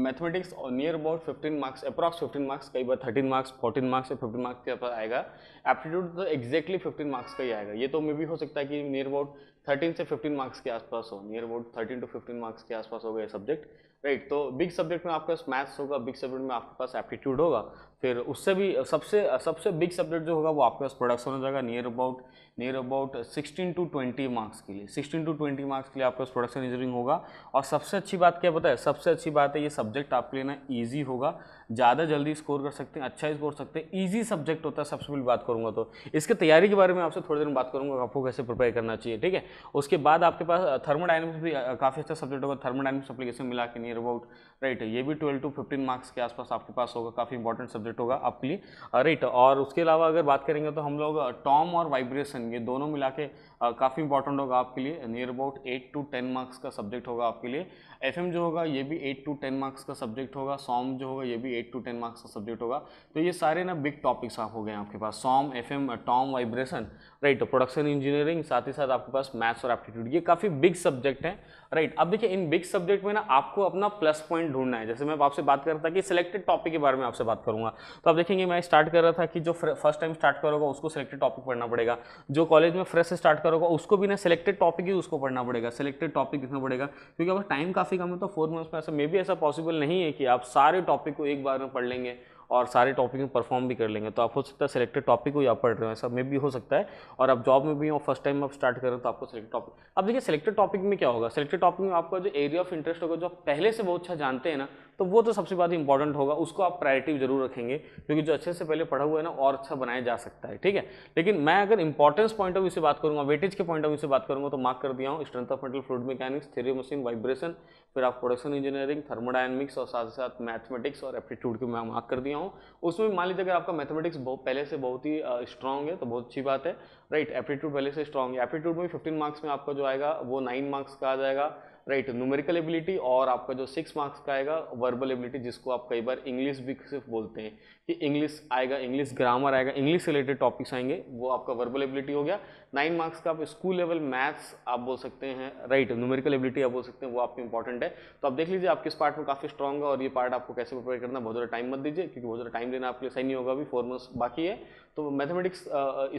A: मैथमेटिक्स और near about 15 marks approx 15 marks कई बार 13 मार्क्स 14 मार्क्स या 15 मार्क्स के पास आएगा। एप्टीट्यूड तो एक्जैक्टली 15 मार्क्स का ही आएगा। ये तो मे भी हो सकता है कि नियर अबाउट 13 से 15 मार्क्स के आसपास हो। नियर अबाउट 13 टू 15 मार्क्स के आसपास होगा ये सब्जेक्ट राइट तो बिग सब्जेक्ट में आपके पास मैथ्स होगा बिग सब्जेक्ट में आपके पास एप्टीट्यूड होगा। फिर उससे भी, सबसे सबसे बिग सब्जेक्ट जो होगा वो आपके पास प्रोडक्शन हो जाएगा near about near about 16 to 20 marks के लिए। 16 टू 20 मार्क्स के लिए आपके पास प्रोडक्शन इंजीनियरिंग होगा। और सबसे अच्छी बात क्या पता है? सबसे अच्छी बात है ये सब्जेक्ट आपके लिए ना ईजी होगा। ज़्यादा जल्दी स्कोर कर सकते हैं अच्छा स्कोर सकते हैं। ईजी सब्जेक्ट होता है, सबसे पहले बात करूँगा तो। इसके तैयारी के बारे में आपसे थोड़ी देर में बात करूँगा, आपको कैसे प्रिपेयर करना चाहिए, ठीक है? उसके बाद आपके पास थर्मोडाइनमिक्स भी काफ़ी अच्छा सब्जेक्ट होगा थर्मोडाइनमिक्स अप्लीकेशन मिला के नियर अबाउट राइट ये भी ट्वेल्व टू फिफ्टीन मार्क्स के आसपास आपके पास होगा, काफ़ी इंपॉर्टेंट सब्जेक्ट होगा आपके लिए राइट और उसके अलावा अगर बात करेंगे तो हम लोग टॉम और वाइब्रेशन, ये दोनों मिला के काफ़ी इंपॉर्टेंट होगा आपके लिए। Near about eight to ten marks का सब्जेक्ट होगा आपके लिए। एफएम जो होगा, ये भी एट टू टेन मार्क्स का सब्जेक्ट होगा। सॉम जो होगा, ये भी एट टू टेन मार्क्स का सब्जेक्ट होगा। तो ये सारे ना बिग टॉपिक्स आप हो गए आपके पास। SOM F M TOM vibration right production engineering साथ ही साथ आपके पास मैथ्स और एप्टीट्यूड ये काफ़ी बिग सब्जेक्ट है। राइट अब देखिए, इन बिग सब्जेक्ट में ना आपको अपना प्लस पॉइंट ढूंढना है। जैसे मैं आपसे बात कर रहा था कि सिलेक्टेड टॉपिक के बारे में आपसे बात करूँगा। तो आप देखेंगे, मैं स्टार्ट कर रहा था कि जो फ़र्स्ट टाइम स्टार्ट करोगा, उसको सिलेक्टेड टॉपिक पढ़ना पड़ेगा। जो कॉलेज में फ्रेश स्टार्ट करोगा, उसको भी ना सिलेक्टेड टॉपिक ही उसको पढ़ना पड़ेगा। सिलेक्टेड टॉपिक लिखना पड़ेगा। क्योंकि अगर टाइम काफ़ी कम है तो फोर मंथ्स में ऐसा मे भी ऐसा पॉसिबल नहीं है कि आप सारे टॉपिक को एक बार में पढ़ लेंगे। और सारे टॉपिक में परफॉर्म भी कर लेंगे। तो आप हो सकता है सिलेक्टेड टॉपिक को आप पढ़ रहे हो, ऐसा मे भी हो सकता है। और आप जॉब में भी हो फ़र्स्ट टाइम आप स्टार्ट कर रहे हो तो आपको सिलेक्टेड टॉपिक अब देखिए सिलेक्टेड टॉपिक में क्या होगा? सिलेक्टेड टॉपिक में आपका जो एरिया ऑफ़ इंटरेस्ट होगा, जो आप पहले से बहुत अच्छा जानते हैं ना तो वो तो सबसे बात इंपॉर्टेंट होगा, उसको आप प्रायोरिटी ज़रूर रखेंगे, क्योंकि जो अच्छे से पहले पढ़ा हुआ है ना, और अच्छा बनाया जा सकता है, ठीक है? लेकिन मैं अगर इंपॉर्टेंस पॉइंट ऑफ़ व्यू से बात करूँगा वेटेज के पॉइंट ऑफ़ व्यू से बात करूँगा तो मार्क कर दिया हूँ strength of metal fluid mechanics three machine vibration फिर आप प्रोडक्शन इंजीनियरिंग थर्मोडाइनमिक्स और साथ साथ मैथमेटिक्स और एप्टीट्यूड को मैं मार्क कर दिया हूँ। उसमें मान लीजिए, अगर आपका मैथमेटिक्स पहले से बहुत ही स्ट्रॉन्ग है तो बहुत अच्छी बात है राइट एप्टीट्यूड पहले से स्ट्रॉन्ग है। एप्टीट्यूड में फिफ्टीन मार्क्स में आपका जो आएगा, वो नाइन मार्क्स का आ जाएगा। राइट न्यूमेरिकल एबिलिटी और आपका जो सिक्स मार्क्स का आएगा वर्बल एबिलिटी जिसको आप कई बार इंग्लिश भी सिर्फ़ बोलते हैं कि इंग्लिश आएगा इंग्लिश ग्रामर आएगा इंग्लिश रिलेटेड टॉपिक्स आएँगे, वो आपका वर्बल एबिलिटी हो गया। नाइन मार्क्स का आप स्कूल लेवल मैथ्स आप बोल सकते हैं, राइट न्यूमेरिकल एबिलिटी आप बोल सकते हैं, वो आपको इंपॉर्टेंट है। तो आप देख लीजिए आप किस पार्ट में काफ़ी स्ट्रॉग है और ये पार्ट आपको कैसे प्रिपेयर करना, बहुत ज़्यादा टाइम मत दीजिए, क्योंकि बहुत ज़्यादा टाइम देना आपके लिए सही नहीं होगा, अभी फोर मंथ्स बाकी है। तो mathematics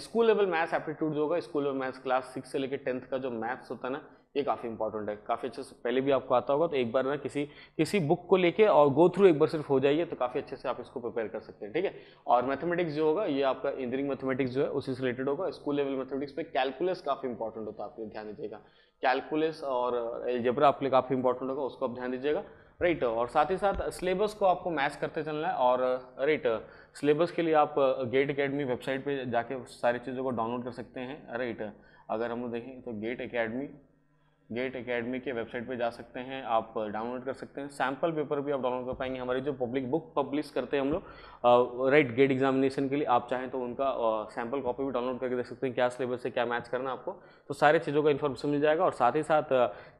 A: school level maths aptitude जो होगा school level maths class six से लेकर टेंथ का जो मैथ्स होता है ना ये काफ़ी इंपॉर्टेंट है। काफ़ी अच्छे से पहले भी आपको आता होगा तो एक बार ना किसी किसी बुक को लेके और गो थ्रू एक बार सिर्फ़ हो जाइए तो काफ़ी अच्छे से आप इसको प्रिपेयर कर सकते हैं, ठीक है? और मैथमेटिक्स जो होगा, ये आपका इंजीनियरिंग मैथमेटिक्स जो है, उसी से रिलेटेड होगा। स्कूल लेवल मैथमेटिक्स पे कैलकुलस काफ़ी इंपॉर्टेंट होता है, आप ध्यान दीजिएगा। कैलकुलस और एल्जेब्रा आपके लिए काफ़ी इंपॉर्टेंट होगा, उसको आप ध्यान दीजिएगा। राइट और साथ ही साथ सिलेबस को आपको मैच करते चलना है और राइट सिलेबस के लिए आप गेट अकेडमी वेबसाइट पे जाके सारी चीज़ों को डाउनलोड कर सकते हैं राइट अगर हम देखें तो गेट अकेडमी गेट एकेडमी के वेबसाइट पे जा सकते हैं, आप डाउनलोड कर सकते हैं। सैंपल पेपर भी आप डाउनलोड कर पाएँगे। हमारी जो पब्लिक बुक पब्लिश करते हैं हम लोग राइट गेट एग्जामिनेशन के लिए आप चाहें तो उनका सैंपल कॉपी भी डाउनलोड करके देख सकते हैं। क्या सिलेबस से क्या मैच करना आपको तो सारे चीज़ों का इन्फॉर्मेशन मिल जाएगा। और साथ ही साथ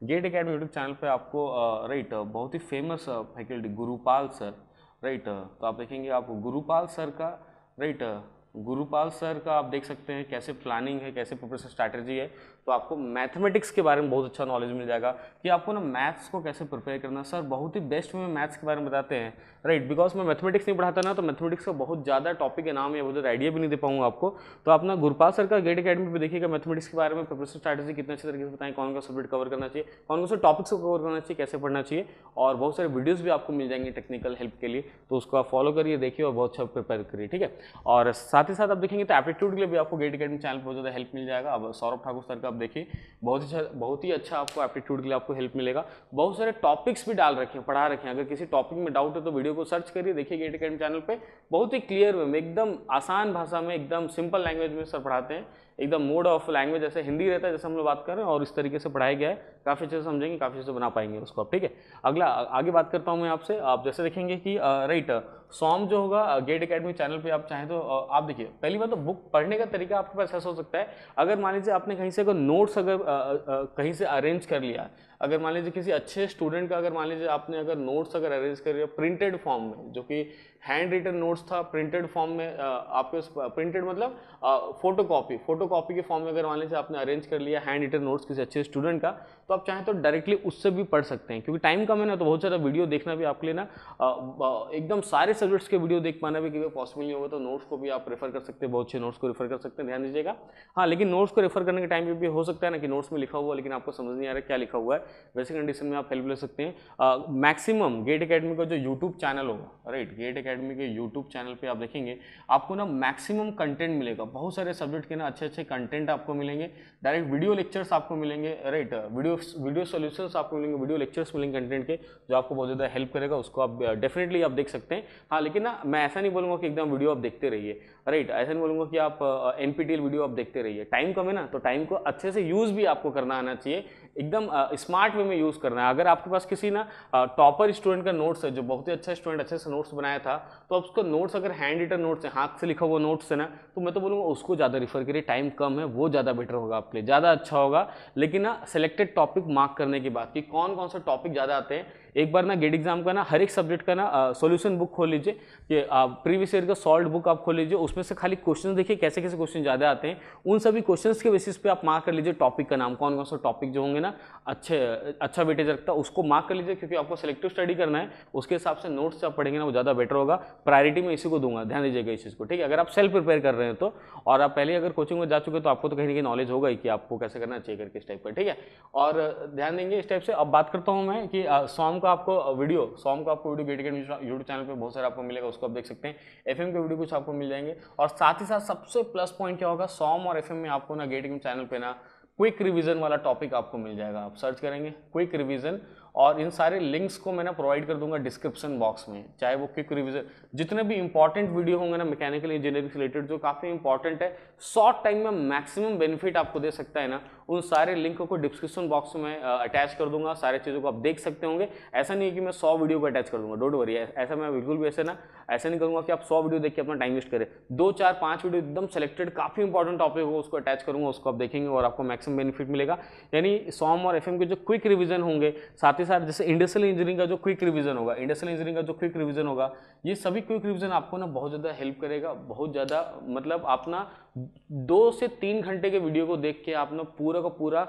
A: गेट अकेडमी यूट्यूब चैनल पर आपको राइट बहुत ही famous faculty Gurupal sir right तो आप देखेंगे आप गुरुपाल सर का राइट गुरुपाल सर का आप देख सकते हैं कैसे प्लानिंग है, कैसे प्रिपरेशन स्ट्रैटेजी है। तो आपको मैथमेटिक्स के बारे में बहुत अच्छा नॉलेज मिल जाएगा कि आपको ना मैथ्स को कैसे प्रिपेयर करना सर बहुत ही बेस्ट में मैथ्स के बारे में बताते हैं। राइट बिकॉज़ मैं मैथमेटिक्स नहीं पढ़ाता ना तो मैथमेटिक्स का बहुत ज़्यादा टॉपिक के नाम है बहुत आइडिया भी नहीं दे पाऊँगा आपको। तो आप ना गुरुपाल सर का गेट अकेडमी पर देखिएगा मैथमेटिक्स के बारे में प्रोफेसर स्ट्रैटेजी कितने अच्छे तरीके से बताएँ, कौन सा सब्जेक्ट कवर करना चाहिए, कौन कौन से टॉपिक्स को कवर करना चाहिए, कैसे पढ़ना चाहिए, और बहुत सारे वीडियोज़ भी आपको मिल जाएँगे टेक्निकल हेल्प के लिए। तो उसको आप फॉलो करिए, देखिए और बहुत अच्छा प्रिपेयर करिए, ठीक है? और साथ ही साथ आप देखेंगे तो एप्टीट्यूड के लिए भी आपको गेट अकेडमी चैनल पर ज़्यादा हेल्प मिल जाएगा। अब सौरभ ठाकुर सर का आप देखिए, बहुत अच्छा बहुत ही अच्छा आपको एप्टीट्यूड के लिए आपको हेल्प मिलेगा। बहुत सारे टॉपिक्स भी डाल रखे हैं, पढ़ा रखे हैं। अगर किसी टॉपिक में डाउट है तो वीडियो को सर्च करिए, देखिए गेट अकेडमी चैनल पे। बहुत ही क्लियर वे में, एकदम आसान भाषा में, एकदम सिंपल लैंग्वेज में सर पढ़ाते हैं। एकदम मोड ऑफ़ लैंग्वेज जैसे हिंदी रहता है, जैसे हम लोग बात कर रहे हैं, और इस तरीके से पढ़ाया गया है। काफ़ी अच्छे से समझेंगे, काफ़ी अच्छे से बना पाएँगे उसको आप, ठीक है? अगला, आगे बात करता हूँ मैं आपसे। आप जैसे देखेंगे कि राइट सॉम जो होगा गेट अकेडमी चैनल पे आप चाहें तो आप देखिए, पहली बात तो बुक पढ़ने का तरीका आपके पास ऐसा हो सकता है, अगर मान लीजिए आपने कहीं से अगर नोट्स अगर कहीं से अरेंज कर लिया, अगर मान लीजिए किसी अच्छे स्टूडेंट का अगर मान लीजिए आपने अगर नोट्स अगर अरेंज कर लिया प्रिंटेड फॉर्म में, जो कि हैंड रिटन नोट्स था प्रिंटेड फॉर्म में आपके प्रिंटेड मतलब फ़ोटो कॉपी फ़ोटो कॉपी के फॉर्म में अगर मान लीजिए आपने अरेंज कर लिया हैंड रिटन नोट्स किसी अच्छे स्टूडेंट का तो आप चाहें तो डायरेक्टली उससे भी पढ़ सकते हैं, क्योंकि टाइम कम है ना तो बहुत ज़्यादा वीडियो देखना भी आपके लिए ना एकदम सारे सब्जेक्ट्स के वीडियो देख पाना भी पॉसिबल नहीं होगा तो नोट्स को भी आप रेफर कर सकते हैं, बहुत अच्छे नोट्स को रेफर कर सकते हैं, ध्यान दीजिएगा। हाँ लेकिन नोट्स को रेफर करने के टाइम पर भी हो सकता है ना कि नोट्स में लिखा हुआ, लेकिन आपको समझ नहीं आ रहा क्या लिखा हुआ है, वैसे कंडीशन में आप हेल्प ले सकते हैं। मैक्सिमम गेट अकेडमी का जो यूट्यूब चैनल होगा राइट गेट अकेडमी के यूट्यूब चैनल पे आप देखेंगे, आपको ना मैक्सिमम कंटेंट मिलेगा। बहुत सारे सब्जेक्ट के ना अच्छे अच्छे कंटेंट आपको मिलेंगे। डायरेक्ट वीडियो लेक्चर्स आपको मिलेंगे राइट वीडियो वीडियो सोल्यूशंस आपको मिलेंगे वीडियो लेक्चर्स मिलेंगे कंटेंट के, जो आपको बहुत ज़्यादा हेल्प करेगा, उसको आप डेफिनेटली आप देख सकते हैं। हाँ लेकिन ना, मैं ऐसा नहीं बोलूँगा कि एकदम वीडियो आप देखते रहिए राइट ऐसा नहीं बोलूँगा कि आप एन वीडियो आप देखते रहिए। टाइम कम है ना तो टाइम को अच्छे से यूज़ भी आपको करना आना चाहिए। एकदम स्मार्ट वे में यूज़ करना है। अगर आपके पास किसी ना टॉपर स्टूडेंट का नोट्स है, जो बहुत ही अच्छा स्टूडेंट अच्छे से नोट्स बनाया था तो आप उसका नोट्स अगर हैंड रिटन नोट्स है, हाथ से लिखा हुआ नोट्स है ना तो मैं तो बोलूँगा उसको ज़्यादा रिफर करिए। टाइम कम है, वो ज़्यादा बेटर होगा आपके लिए, ज़्यादा अच्छा होगा। लेकिन ना सेलेक्टेड टॉपिक मार्क करने की बात कि कौन कौन सा टॉपिक ज़्यादा आते हैं एक बार ना गेट एग्ज़ाम का ना हर एक सब्जेक्ट का ना सॉल्यूशन बुक खोल लीजिए, कि प्रीवियस ईयर का सॉल्व बुक आप खोल लीजिए, उसमें से खाली क्वेश्चन देखिए कैसे कैसे क्वेश्चन ज़्यादा आते हैं। उन सभी क्वेश्चन के बेसिस पे आप मार्क कर लीजिए टॉपिक का नाम कौन कौन सा टॉपिक जो होंगे ना, अच्छे अच्छा वेटेज रखता है, उसको मार्क कर लीजिए, क्योंकि आपको सेलेक्टिव स्टडी करना है, उसके हिसाब से नोट्स आप पढ़ेंगे ना, वो ज़्यादा बेटर होगा। प्रायोरिटी में इसी को दूँगा, ध्यान दीजिएगा इस चीज़ को, ठीक है? अगर आप सेल्फ प्रिपेयर कर रहे हैं तो और आप पहले अगर कोचिंग में जा चुके तो आपको तो कहीं ना कहीं नॉलेज होगा कि आपको कैसे करना चाहिए करके इस टाइप का, ठीक है? और ध्यान देंगे इस टाइप से, अब बात करता हूँ मैं कि सॉम का आपको वीडियो, सोम सॉम का आपको video GATE GATE YouTube channel पर बहुत सारे आपको मिलेगा, उसको आप देख सकते हैं। एफएम के वीडियो कुछ आपको मिल जाएँगे। और साथ ही साथ सबसे प्लस पॉइंट क्या होगा, सॉम और एफएम में आपको ना गेट चैनल पे ना क्विक रिवीजन वाला टॉपिक आपको मिल जाएगा। आप सर्च करेंगे, क्विक रिवीजन और इन सारे लिंक्स को मैं ना प्रोवाइड कर दूँगा डिस्क्रिप्शन बॉक्स में, चाहे वो क्विक रिविजन जितने भी इंपॉर्टेंट वीडियो होंगे ना मैकेनिकल इंजीनियरिंग रिलेटेड जो काफ़ी इंपॉर्टेंट है शॉर्ट टाइम में मैक्सिमम बेनिफिट आपको दे सकता है ना, उन सारे लिंक को डिस्क्रिप्शन बॉक्स में अटैच कर दूँगा, सारे चीज़ों को आप देख सकते होंगे। ऐसा नहीं है कि मैं सौ वीडियो को अटैच कर दूँगा डोंट वरी ऐसा मैं बिल्कुल भी ऐसे ना, ऐसा नहीं करूँगा कि आप सौ वीडियो देख के अपना टाइम वेस्ट करें। दो, चार, पाँच वीडियो एकदम सेलेक्टेड काफ़ी इंपॉर्टेंट टॉपिक हो, उसको अटैच करूँगा, उसको आप देखेंगे और आपको मैक्सिमम बेनिफिट मिलेगा। यानी सॉम और एफएम के जो क्विक रिविजन होंगे, साथ ही साथ जैसे इंडस्ट्रियल इंजीनियरिंग का जो क्विक रिवीजन होगा इंडस्ट्रियल इंजीनियरिंग का जो क्विक रिवीजन होगा, ये सभी क्विक रिवीजन आपको ना बहुत ज़्यादा हेल्प करेगा, बहुत ज़्यादा मतलब अपना दो से तीन घंटे के वीडियो को देख के आप ना पूरा का पूरा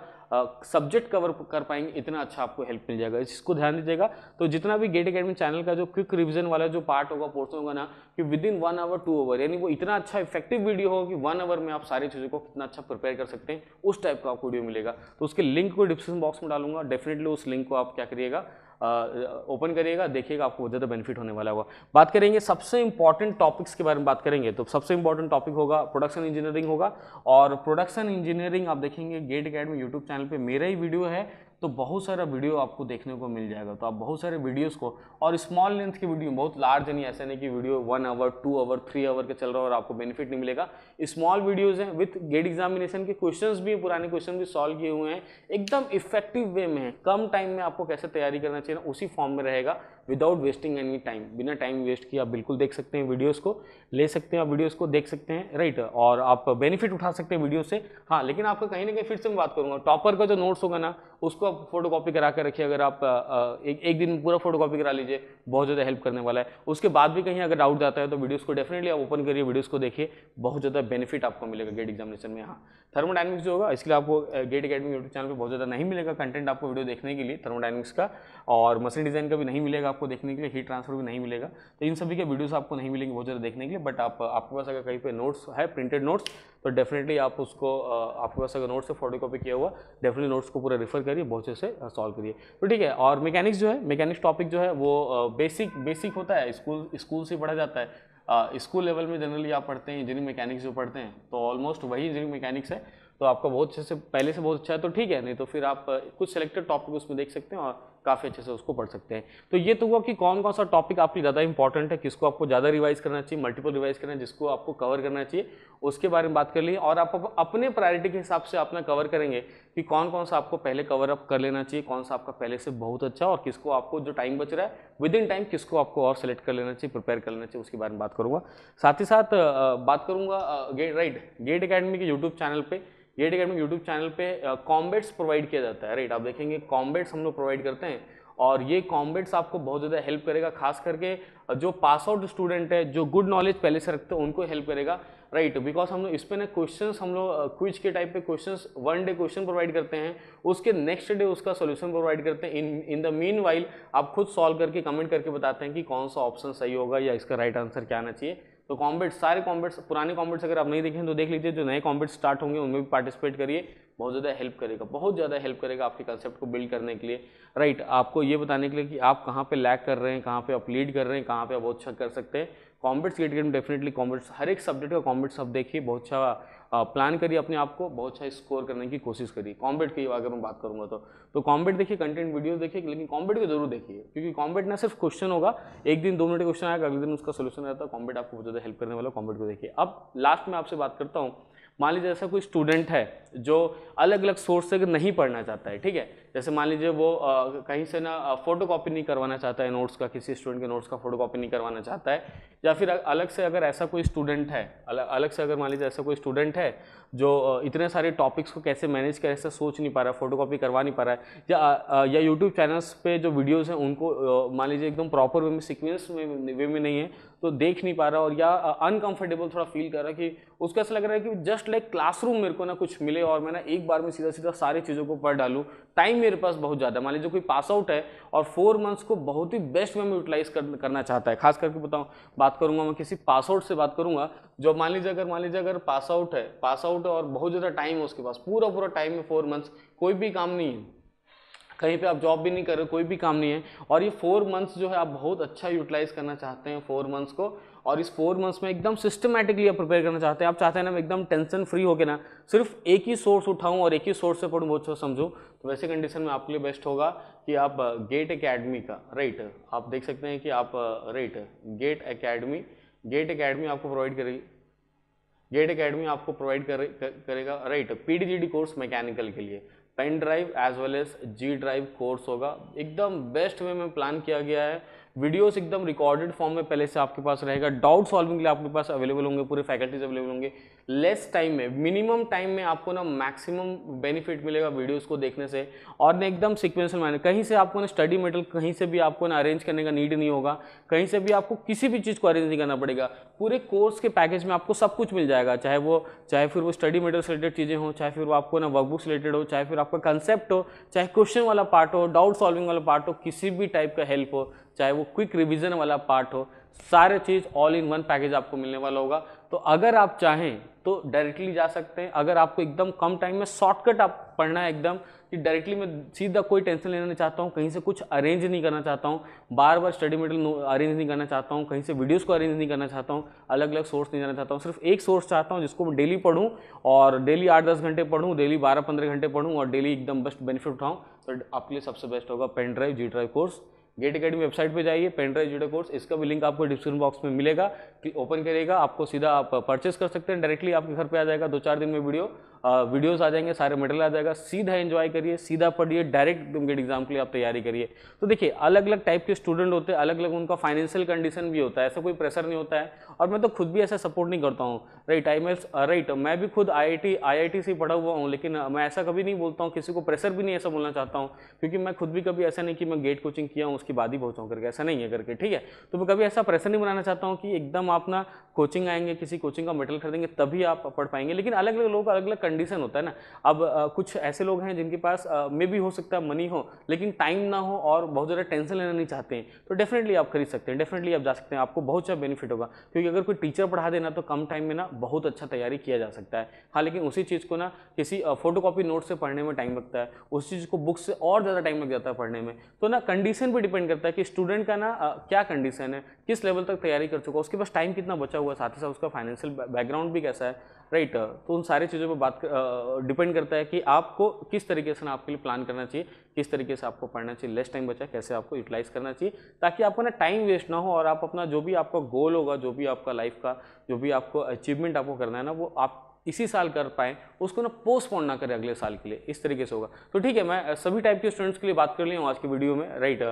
A: सब्जेक्ट कवर कर पाएँगे, इतना अच्छा आपको हेल्प मिल जाएगा। इसको ध्यान दीजिएगा तो जितना भी गेट अकेडमी चैनल का जो क्विक रिवीजन वाला जो पार्ट होगा पोर्सन होगा ना, कि within one hour two hour यानी वो इतना अच्छा इफ़ेक्टिव वीडियो होगा कि वन आवर में आप सारी चीज़ों को कितना अच्छा प्रिपेयर कर सकते हैं, उस टाइप का आपको वीडियो मिलेगा। तो उसके लिंक को डिस्क्रिप्शन बॉक्स में डालूँगा डेफिनेटली उस लिंक को आप क्या करिएगा ओपन करिएगा, देखिएगा आपको ज़्यादा बेनिफिट होने वाला होगा। बात करेंगे सबसे इंपॉर्टेंट टॉपिक्स के बारे में बात करेंगे तो सबसे इंपॉर्टेंट टॉपिक होगा प्रोडक्शन इंजीनियरिंग होगा। और प्रोडक्शन इंजीनियरिंग आप देखेंगे गेट अकेडमी यूट्यूब चैनल पर मेरा ही वीडियो है। तो बहुत सारा वीडियो आपको देखने को मिल जाएगा। तो आप बहुत सारे वीडियोस को और स्मॉल लेंथ की वीडियो, बहुत लार्ज नहीं ऐसा नहीं कि video one hour, two hour, three hour के चल रहा है और आपको बेनिफिट नहीं मिलेगा। स्मॉल वीडियोज़ हैं विथ गेट एग्जामिनेशन के क्वेश्चन भी, पुराने क्वेश्चन भी सॉल्व किए हुए हैं। एकदम इफ़ेक्टिव वे में है। कम टाइम में आपको कैसे तैयारी करना चाहिए उसी फॉर्म में रहेगा। Without wasting any time. बिना टाइम वेस्ट किए आप बिल्कुल देख सकते हैं वीडियोस को, ले सकते हैं आप वीडियोस को, देख सकते हैं, राइट? और आप बेनिफिट उठा सकते हैं वीडियो से। हाँ लेकिन आपका कहीं ना कहीं फिर से मैं बात करूँगा, टॉपर का जो नोट्स होगा ना, उसको फ़ोटो कॉपी करा कर रखिए, अगर आप एक एक दिन पूरा फ़ोटो कॉपी करा लीजिए, बहुत ज़्यादा हेल्प करने वाला है। उसके बाद भी कहीं अगर डाउट जाता है तो वीडियोस को डेफिनेटली आप ओपन करिए वीडियोस को देखिए, बहुत ज़्यादा बेनिफिट आपको मिलेगा गेट एग्जामिनेशन में हाँ थर्मोडाइनमिक्स जो होगा, इसके लिए आपको गेट अकेडमी यूट्यूब चैनल पर बहुत ज़्यादा नहीं मिलेगा कंटेंट आपको वीडियो देखने के लिए थर्मोडाइनमिक्स का, और मशीन डिज़ाइन का भी नहीं मिलेगा आपको देखने के लिए हीट ट्रांसफ़र भी नहीं मिलेगा। तो इन सभी के वीडियोस आपको नहीं मिलेंगे बहुत ज़्यादा देखने के लिए बट आप, आपके पास अगर कहीं पर नोट्स है प्रिंटेड नोट्स तो डेफिनेटली आप उसको आपके पास अगर नोट्स से फ़ोटो कॉपी किया हुआ डेफिनेटली नोट्स को पूरा रेफर करिए, बहुत अच्छे से सॉल्व करिए। तो ठीक है, और मैकेनिक्स जो है मैकेनिक्स टॉपिक जो है, वो बेसिक बेसिक होता है स्कूल स्कूल से पढ़ा जाता है। स्कूल लेवल में जनरली आप पढ़ते हैं इंजीनियरिंग मैकेनिक्स जो पढ़ते हैं तो ऑलमोस्ट वही इंजीनियरिंग मैकेनिक्स है। तो आपका बहुत अच्छे से, पहले से बहुत अच्छा है तो ठीक है, नहीं तो फिर आप कुछ सेलेक्टेड टॉपिक उसमें देख सकते हैं और काफ़ी अच्छे से उसको पढ़ सकते हैं। तो ये तो हुआ कि कौन कौन सा टॉपिक आपके ज़्यादा इंपॉर्टेंट है, किसको आपको ज़्यादा रिवाइज करना चाहिए मल्टीपल रिवाइज करना है, जिसको आपको कवर करना चाहिए, उसके बारे में बात कर लिए और आप अपने प्रायोरिटी के हिसाब से अपना कवर करेंगे कि कौन कौन सा आपको पहले कवर अप कर लेना चाहिए, कौन सा आपका पहले से बहुत अच्छा और किसको आपको जो टाइम बच रहा है विद इन टाइम किसको आपको और सेलेक्ट कर लेना चाहिए प्रिपेयर कर लेना चाहिए, उसके बारे में बात करूँगा। साथ ही साथ बात करूँगा गेट राइट गेट अकेडमी के यूट्यूब चैनल पर गेट अकेडमी यूट्यूब चैनल पे कॉम्बेट्स प्रोवाइड किया जाता है राइट आप देखेंगे कॉम्बेट्स हम लोग प्रोवाइड करते हैं और ये कॉम्बेट्स आपको बहुत ज़्यादा हेल्प करेगा, खास करके जो पास आउट स्टूडेंट है, जो गुड नॉलेज पहले से रखते हैं, उनको हेल्प करेगा राइट बिकॉज़ हम लोग इस पर ना क्वेश्चन हम लोग क्विज के टाइप पे question one day question provide करते हैं, उसके नेक्स्ट डे उसका सोल्यूशन प्रोवाइड करते हैं। In in the meanwhile आप खुद सॉल्व करके कमेंट करके बताते हैं कि कौन सा ऑप्शन सही होगा या इसका राइट right आंसर क्या आना चाहिए। तो कॉम्बेट्स सारे कॉम्बेट्स पुराने कॉम्बेट्स अगर आप नहीं देखें तो देख लीजिए, जो नए कॉम्बेट्स स्टार्ट होंगे, उनमें भी पार्टिसिपेट करिए। बहुत ज़्यादा हेल्प करेगा, बहुत ज़्यादा हेल्प करेगा आपके कंसेप्ट को बिल्ड करने के लिए। राइट आपको ये बताने के लिए कि आप कहाँ पे लैक कर रहे हैं, कहाँ पे आप लीड कर रहे हैं, कहाँ पे आप बहुत अच्छा कर सकते हैं। कॉम्बेट्स में डेफिनेटली कॉम्बेट्स हर एक सब्जेक्ट का कॉम्बेट्स आप देखिए, बहुत अच्छा प्लान करिए अपने आप को, बहुत अच्छा स्कोर करने की कोशिश करिए कॉम्बेट की अगर मैं बात करूँगा तो। तो कॉम्बेट देखिए कंटेंट वीडियो देखिए, लेकिन कॉम्बेट को ज़रूर देखिए। क्योंकि कॉम्बेट ना सिर्फ़ क्वेश्चन होगा, एक दिन, दो मिनट क्वेश्चन आएगा, अगले दिन उसका सोल्यूशन रहता है कॉम्बेट आपको बहुत ज़्यादा हेल्प करने वाला कॉम्बेट को देखिए। अब लास्ट में आपसे बात करता हूँ मान लीजिए ऐसा कोई स्टूडेंट है जो अलग अलग सोर्स से नहीं पढ़ना चाहता है ठीक है? जैसे मान लीजिए वो आ, कहीं से ना फ़ोटो नहीं करवाना चाहता है नोट्स का किसी स्टूडेंट के नोट्स का फ़ोटो नहीं करवाना चाहता है या फिर अलग से अगर ऐसा कोई स्टूडेंट है अलग अलग से अगर मान लीजिए ऐसा कोई स्टूडेंट है जो इतने सारे टॉपिक्स को कैसे मैनेज करे ऐसा सोच नहीं पा रहा फ़ोटो कॉपी करवा नहीं पा रहा है या या यूट्यूब चैनल्स पर जो वीडियोज़ हैं उनको मान लीजिए एकदम प्रॉपर वे में सिक्वेंस वे में नहीं है तो देख नहीं पा रहा और या अनकंफर्टेबल थोड़ा फील कर रहा कि उसको ऐसा लग रहा है कि जस्ट लाइक क्लासरूम मेरे को ना कुछ मिले और मैं ना एक बार में सीधा सीधा सारी चीज़ों को पढ़ डालूँ। टाइम मेरे पास बहुत ज़्यादा मान लीजिए कोई पास आउट है और फोर मंथ्स को बहुत ही बेस्ट वे में यूटिलाइज कर, करना चाहता है। खास करके बताऊँ बात करूँगा मैं किसी पास आउट से बात करूँगा जो मान लीजिए अगर मान लीजिए अगर पास आउट है पास आउट है और बहुत ज़्यादा टाइम है उसके पास पूरा पूरा टाइम है फोर मंथ्स कोई भी काम नहीं है। कहीं पे आप जॉब भी नहीं कर रहे कोई भी काम नहीं है। और ये फोर मंथ्स जो है आप बहुत अच्छा यूटिलाइज करना चाहते हैं फोर मंथ्स को। और इस फोर मंथ्स में एकदम सिस्टमेटिकली आप प्रिपेयर करना चाहते हैं। आप चाहते हैं ना एकदम टेंशन फ्री होकर ना सिर्फ़ एक ही सोर्स उठाऊं और एक ही सोर्स से पढ़ूँ बहुत समझूँ तो वैसे कंडीशन में आपके लिए बेस्ट होगा कि आप गेट अकेडमी का राइट आप देख सकते हैं कि आप right GATE academy GATE academy आपको प्रोवाइड करेगी। गेट अकेडमी आपको प्रोवाइड करे, करेगा राइट पीडीजीडी कोर्स मैकेनिकल के लिए। Pen drive as well as G drive course होगा। एकदम बेस्ट वे में प्लान किया गया है। वीडियोस एकदम रिकॉर्डेड फॉर्म में पहले से आपके पास रहेगा। डाउट सॉल्विंग के लिए आपके पास अवेलेबल होंगे, पूरे फैकल्टीज अवेलेबल होंगे। लेस टाइम में मिनिमम टाइम में आपको ना मैक्सिमम बेनिफिट मिलेगा वीडियोस को देखने से। और ना एकदम सिक्वेंशियल मैनर कहीं से आपको ना स्टडी मेटेरियल कहीं से भी आपको ना अरेंज करने का नीड नहीं होगा। कहीं से भी आपको किसी भी चीज़ को अरेंज नहीं करना पड़ेगा। पूरे कोर्स के पैकेज में आपको सब कुछ मिल जाएगा, चाहे वो, चाहे फिर वो स्टडी मेटेरियल से रिलेटेड चीज़ें हो, चाहे फिर वो आपको ना वर्कबुक से रिलेटेड हो, चाहे फिर आपका कंसेप्ट हो, चाहे क्वेश्चन वाला पार्ट हो डाउट सॉल्विंग वाला पार्ट हो, किसी भी टाइप का हेल्प हो चाहे वो क्विक रिविजन वाला पार्ट हो, सारे चीज़ ऑल इन वन पैकेज आपको मिलने वाला होगा। तो अगर आप चाहें तो डायरेक्टली जा सकते हैं। अगर आपको एकदम कम टाइम में शॉर्टकट आप पढ़ना है एकदम, कि डायरेक्टली मैं सीधा कोई टेंशन लेना नहीं चाहता हूँ, कहीं से कुछ अरेंज नहीं करना चाहता हूँ, बार बार स्टडी मटेरियल अरेंज नहीं करना चाहता हूँ, कहीं से वीडियोस को अरेंज नहीं करना चाहता हूँ अलग अलग सोर्स नहीं जाना चाहता हूँ, सिर्फ़ एक सोर्स चाहता हूँ जिसको मैं डेली पढ़ूँ और डेली आठ दस घंटे पढ़ूँ डेली बारह पंद्रह घंटे पढ़ूँ और डेली एकदम बेस्ट बेनिफिट उठाऊँ तो आपके लिए सबसे बेस्ट होगा pen drive G drive course GATE academy website पे जाइए, पेन ड्राइव जीडो कोर्स, इसका भी लिंक आपको डिस्क्रिप्शन बॉक्स में मिलेगा ओपन करेगा आपको सीधा आप परचेस कर सकते हैं डायरेक्टली आपके घर पे आ जाएगा, दो चार दिन में वीडियो वीडियोस आ जाएँगे, सारे मटेरियल आ जाएगा। सीधा एंजॉय करिए, सीधा पढ़िए डायरेक्ट गेट एग्ज़ाम के लिए आप तैयारी करिए। तो देखिए अलग अलग टाइप के स्टूडेंट होते हैं अलग अलग उनका फाइनेंशियल कंडीशन भी होता है, ऐसा कोई प्रेशर नहीं होता है। और मैं तो खुद भी ऐसा सपोर्ट नहीं करता हूँ। राइट आई मैं राइट मैं भी खुद आई आई से पढ़ा हुआ हूँ, लेकिन मैं ऐसा कभी नहीं बोलता हूँ, किसी को प्रेशर भी नहीं ऐसा बोलना चाहता हूँ, क्योंकि मैं खुद भी कभी ऐसा नहीं कि मैं गेट कोचिंग किया हूँ, उसके बाद ही पहुँचाऊँ करके, ऐसा नहीं है करके, ठीक है? तो मैं कभी ऐसा प्रेशर नहीं बनाना चाहता हूँ कि एकदम आप ना कोचिंग आएँगे, किसी कोचिंग का मेटल खरीदेंगे, तभी आप पढ़ पाएँगे। लेकिन अलग अलग लोग अलग अलग कंडीशन होता है ना। अब आ, कुछ ऐसे लोग हैं जिनके पास मे भी हो सकता है मनी हो लेकिन टाइम ना हो और बहुत ज़्यादा टेंशन लेना नहीं चाहते हैं तो डेफिनेटली आप खरीद सकते हैं डेफिनेटली आप जा सकते हैं आपको बहुत अच्छा बेनिफिट होगा। क्योंकि अगर कोई टीचर पढ़ा देना तो कम टाइम में ना बहुत अच्छा तैयारी किया जा सकता है। हाँ लेकिन उसी चीज़ को ना किसी फ़ोटो नोट से पढ़ने में टाइम लगता है उस चीज़ को बुक से और ज़्यादा टाइम लग जाता है पढ़ने में। तो ना कंडीशन पर डिपेंड करता है कि स्टूडेंट का ना क्या कंडीशन है किस लेवल तक तैयारी कर चुका है उसके पास टाइम कितना बचा हुआ है साथ ही साथ उसका फाइनेंशियल बैकग्राउंड भी कैसा है। राइट तो उन सारी चीज़ों पर बात डिपेंड करता है कि आपको किस तरीके से ना आपके लिए प्लान करना चाहिए, किस तरीके से आपको पढ़ना चाहिए लेस टाइम बचा, कैसे आपको यूटिलाइज करना चाहिए, ताकि आपको ना टाइम वेस्ट ना हो और आप अपना जो भी आपका गोल होगा, जो भी आपका लाइफ का, जो भी आपको अचीवमेंट आपको करना है ना, वो आप इसी साल कर पाएँ, उसको ना पोस्टपोन ना करें अगले साल के लिए, इस तरीके से होगा। तो ठीक है, मैं सभी टाइप के स्टूडेंट्स के लिए बात कर ली हूँ आज की वीडियो में right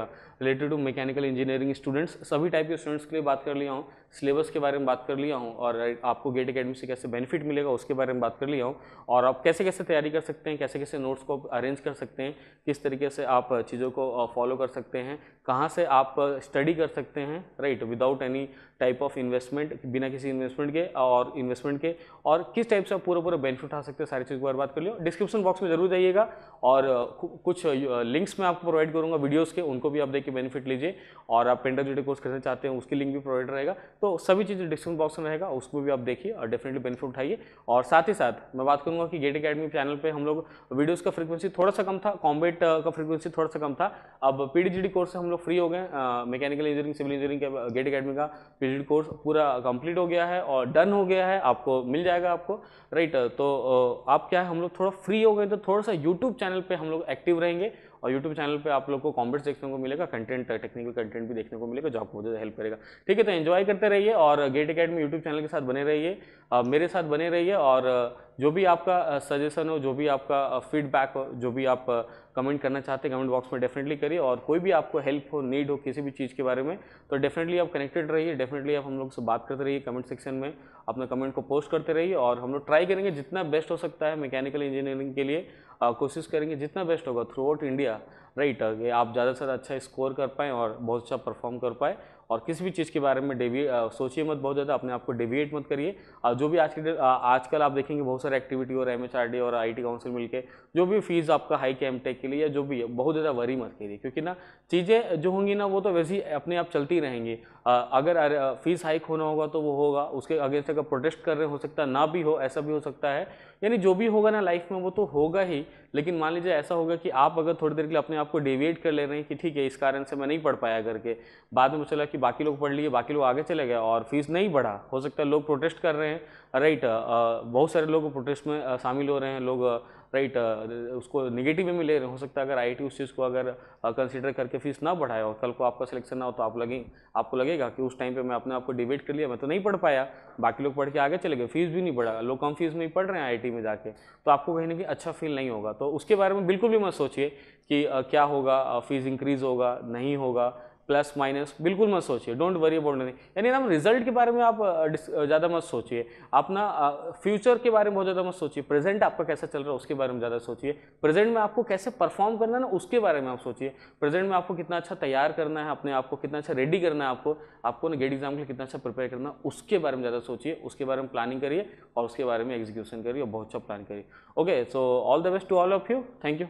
A: related to mechanical engineering students, सभी टाइप के स्टूडेंट्स के लिए बात कर लिया हूँ सिलेबस के बारे में बात कर लिया हूँ और आपको गेट अकेडमी से कैसे बेनिफिट मिलेगा उसके बारे में बात कर लिया हूँ और आप कैसे कैसे तैयारी कर सकते हैं, कैसे कैसे नोट्स को अरेंज कर सकते हैं, किस तरीके से आप चीज़ों को फॉलो कर सकते हैं, कहाँ से आप स्टडी कर सकते हैं right without any type of investment बिना किसी इन्वेस्टमेंट के और इन्वेस्टमेंट के और किस टाइप से आप पूरा पूरा बेनिफिट उठा सकते हैं, सारी चीज़ के बारे में बात कर लियो डिस्क्रिप्शन बॉक्स में ज़रूर जाइएगा और कुछ लिंक्स मैं आपको प्रोवाइड करूँगा वीडियोज़ के, उनको भी आप देख के बेनिफिट लीजिए और आप पेंटर कोर्स करना चाहते हैं, उसकी लिंक भी प्रोवाइड रहेगा तो सभी चीज़ें डिस्क्रिप्शन बॉक्स में रहेगा, उसको भी आप देखिए और डेफिनेटली बेनिफिट उठाइए। और साथ ही साथ, मैं बात करूँगा कि गेट अकेडमी चैनल पर हम लोग वीडियोज़ का फ्रिक्वेंसी थोड़ा सा कम था कॉम्बेट का फ्रिक्वेंसी थोड़ा सा कम था। अब पी कोर्स से हम लोग फ्री हो गए मैकेनिकल इंजीनियरिंग सिविल इंजीनियरिंग का गेट अकेडमी का पी कोर्स पूरा कंप्लीट हो गया है और डन हो गया है, आपको मिल जाएगा आपको राइट तो आप क्या है, हम लोग थोड़ा फ्री हो गए तो थोड़ा सा यूट्यूब चैनल पे हम लोग एक्टिव रहेंगे। और यूट्यूब चैनल पे आप लोग को कॉमेंट्स देखने को मिलेगा कंटेंट टेक्निकल कंटेंट भी देखने को मिलेगा, जो आपको बहुत हेल्प करेगा। ठीक है तो एंजॉय करते रहिए और गेट अकेडमी यूट्यूब चैनल के साथ बने रहिए मेरे साथ बने रहिए और जो भी आपका सजेशन हो, जो भी आपका फीडबैक हो, जो भी आप कमेंट करना चाहते हैं कमेंट बॉक्स में डेफिनेटली करिए और कोई भी आपको हेल्प हो नीड हो किसी भी चीज़ के बारे में तो डेफिनेटली आप कनेक्टेड रहिए डेफिनेटली आप हम लोग से बात करते रहिए कमेंट सेक्शन में, अपना कमेंट को पोस्ट करते रहिए और हम लोग ट्राई करेंगे जितना बेस्ट हो सकता है मैकेनिकल इंजीनियरिंग के लिए कोशिश करेंगे जितना बेस्ट होगा थ्रू आउट इंडिया राइट आप ज़्यादा से अच्छा स्कोर कर पाएँ और बहुत अच्छा परफॉर्म कर पाए। और किसी भी चीज़ के बारे में डेवी सोचिए मत बहुत ज़्यादा, अपने आप को डेविएट मत करिए। और जो भी आज के आजकल आप देखेंगे बहुत सारे एक्टिविटी और एम और आई काउंसिल मिलकर जो भी फ़ीस आपका हाई के एम के लिए या जो भी है बहुत ज़्यादा वरी मत करिए। क्योंकि ना, चीज़ें जो होंगी ना, वो तो वैसे ही अपने आप चलती रहेंगी। अगर फ़ीस हाइक होना होगा तो वो होगा, उसके अगेंस्ट अगर प्रोटेस्ट कर रहे हो सकता ना भी हो, ऐसा भी हो सकता है। यानी जो भी होगा ना लाइफ में, वो तो होगा ही। लेकिन मान लीजिए ऐसा होगा कि आप अगर थोड़ी देर के लिए अपने आप को डेविएट कर ले रहे हैं कि ठीक है, इस कारण से मैं नहीं पढ़ पाया करके बाद में चला कि बाकी लोग पढ़ लिए, बाकी लोग आगे चले गए और फ़ीस नहीं बढ़ा। हो सकता है लोग प्रोटेस्ट कर रहे हैं। राइट बहुत सारे लोग प्रोटेस्ट में शामिल हो रहे हैं। लोग राइट उसको निगेटिव में ले रहे हो सकता है अगर आई उस चीज़ को अगर कंसिडर करके फ़ीस ना बढ़ाया और कल को आपका सिलेक्शन ना हो तो आप लगे, आपको लगेगा कि उस टाइम पे मैं अपने आप को डिबेट कर लिया, मैं तो नहीं पढ़ पाया। बाकी लोग पढ़ के आगे चले गए फ़ीस भी नहीं बढ़ा, लोग कम फ़ीस में ही पढ़ रहे हैं आई में जाके। तो आपको कहीं ना कहीं अच्छा फील नहीं होगा। तो उसके बारे में बिल्कुल भी मत सोचिए कि क्या होगा फ़ीस इंक्रीज़ होगा, नहीं होगा। प्लस माइनस, बिल्कुल मत सोचिए डोंट वरी अबाउट एनी यानी ना रिज़ल्ट के बारे में आप ज़्यादा मत सोचिए. अपना फ्यूचर के बारे में बहुत ज़्यादा मत सोचिए. प्रेजेंट आपका कैसा चल रहा है, उसके बारे में ज़्यादा सोचिए. प्रेजेंट में आपको कैसे परफॉर्म करना है ना, उसके बारे में आप सोचिए. प्रेजेंट में आपको कितना अच्छा तैयार करना है अपने आपको कितना अच्छा रेडी करना है आपको आपको ना गेट एग्ज़ाम के लिए कितना अच्छा प्रिपेयर करना है, उसके बारे में ज़्यादा सोचिए. उसके बारे में प्लानिंग करिए और उसके बारे में एग्जीक्यूशन करिए और बहुत अच्छा प्लान करिए. Okay so all the best to all of you thank you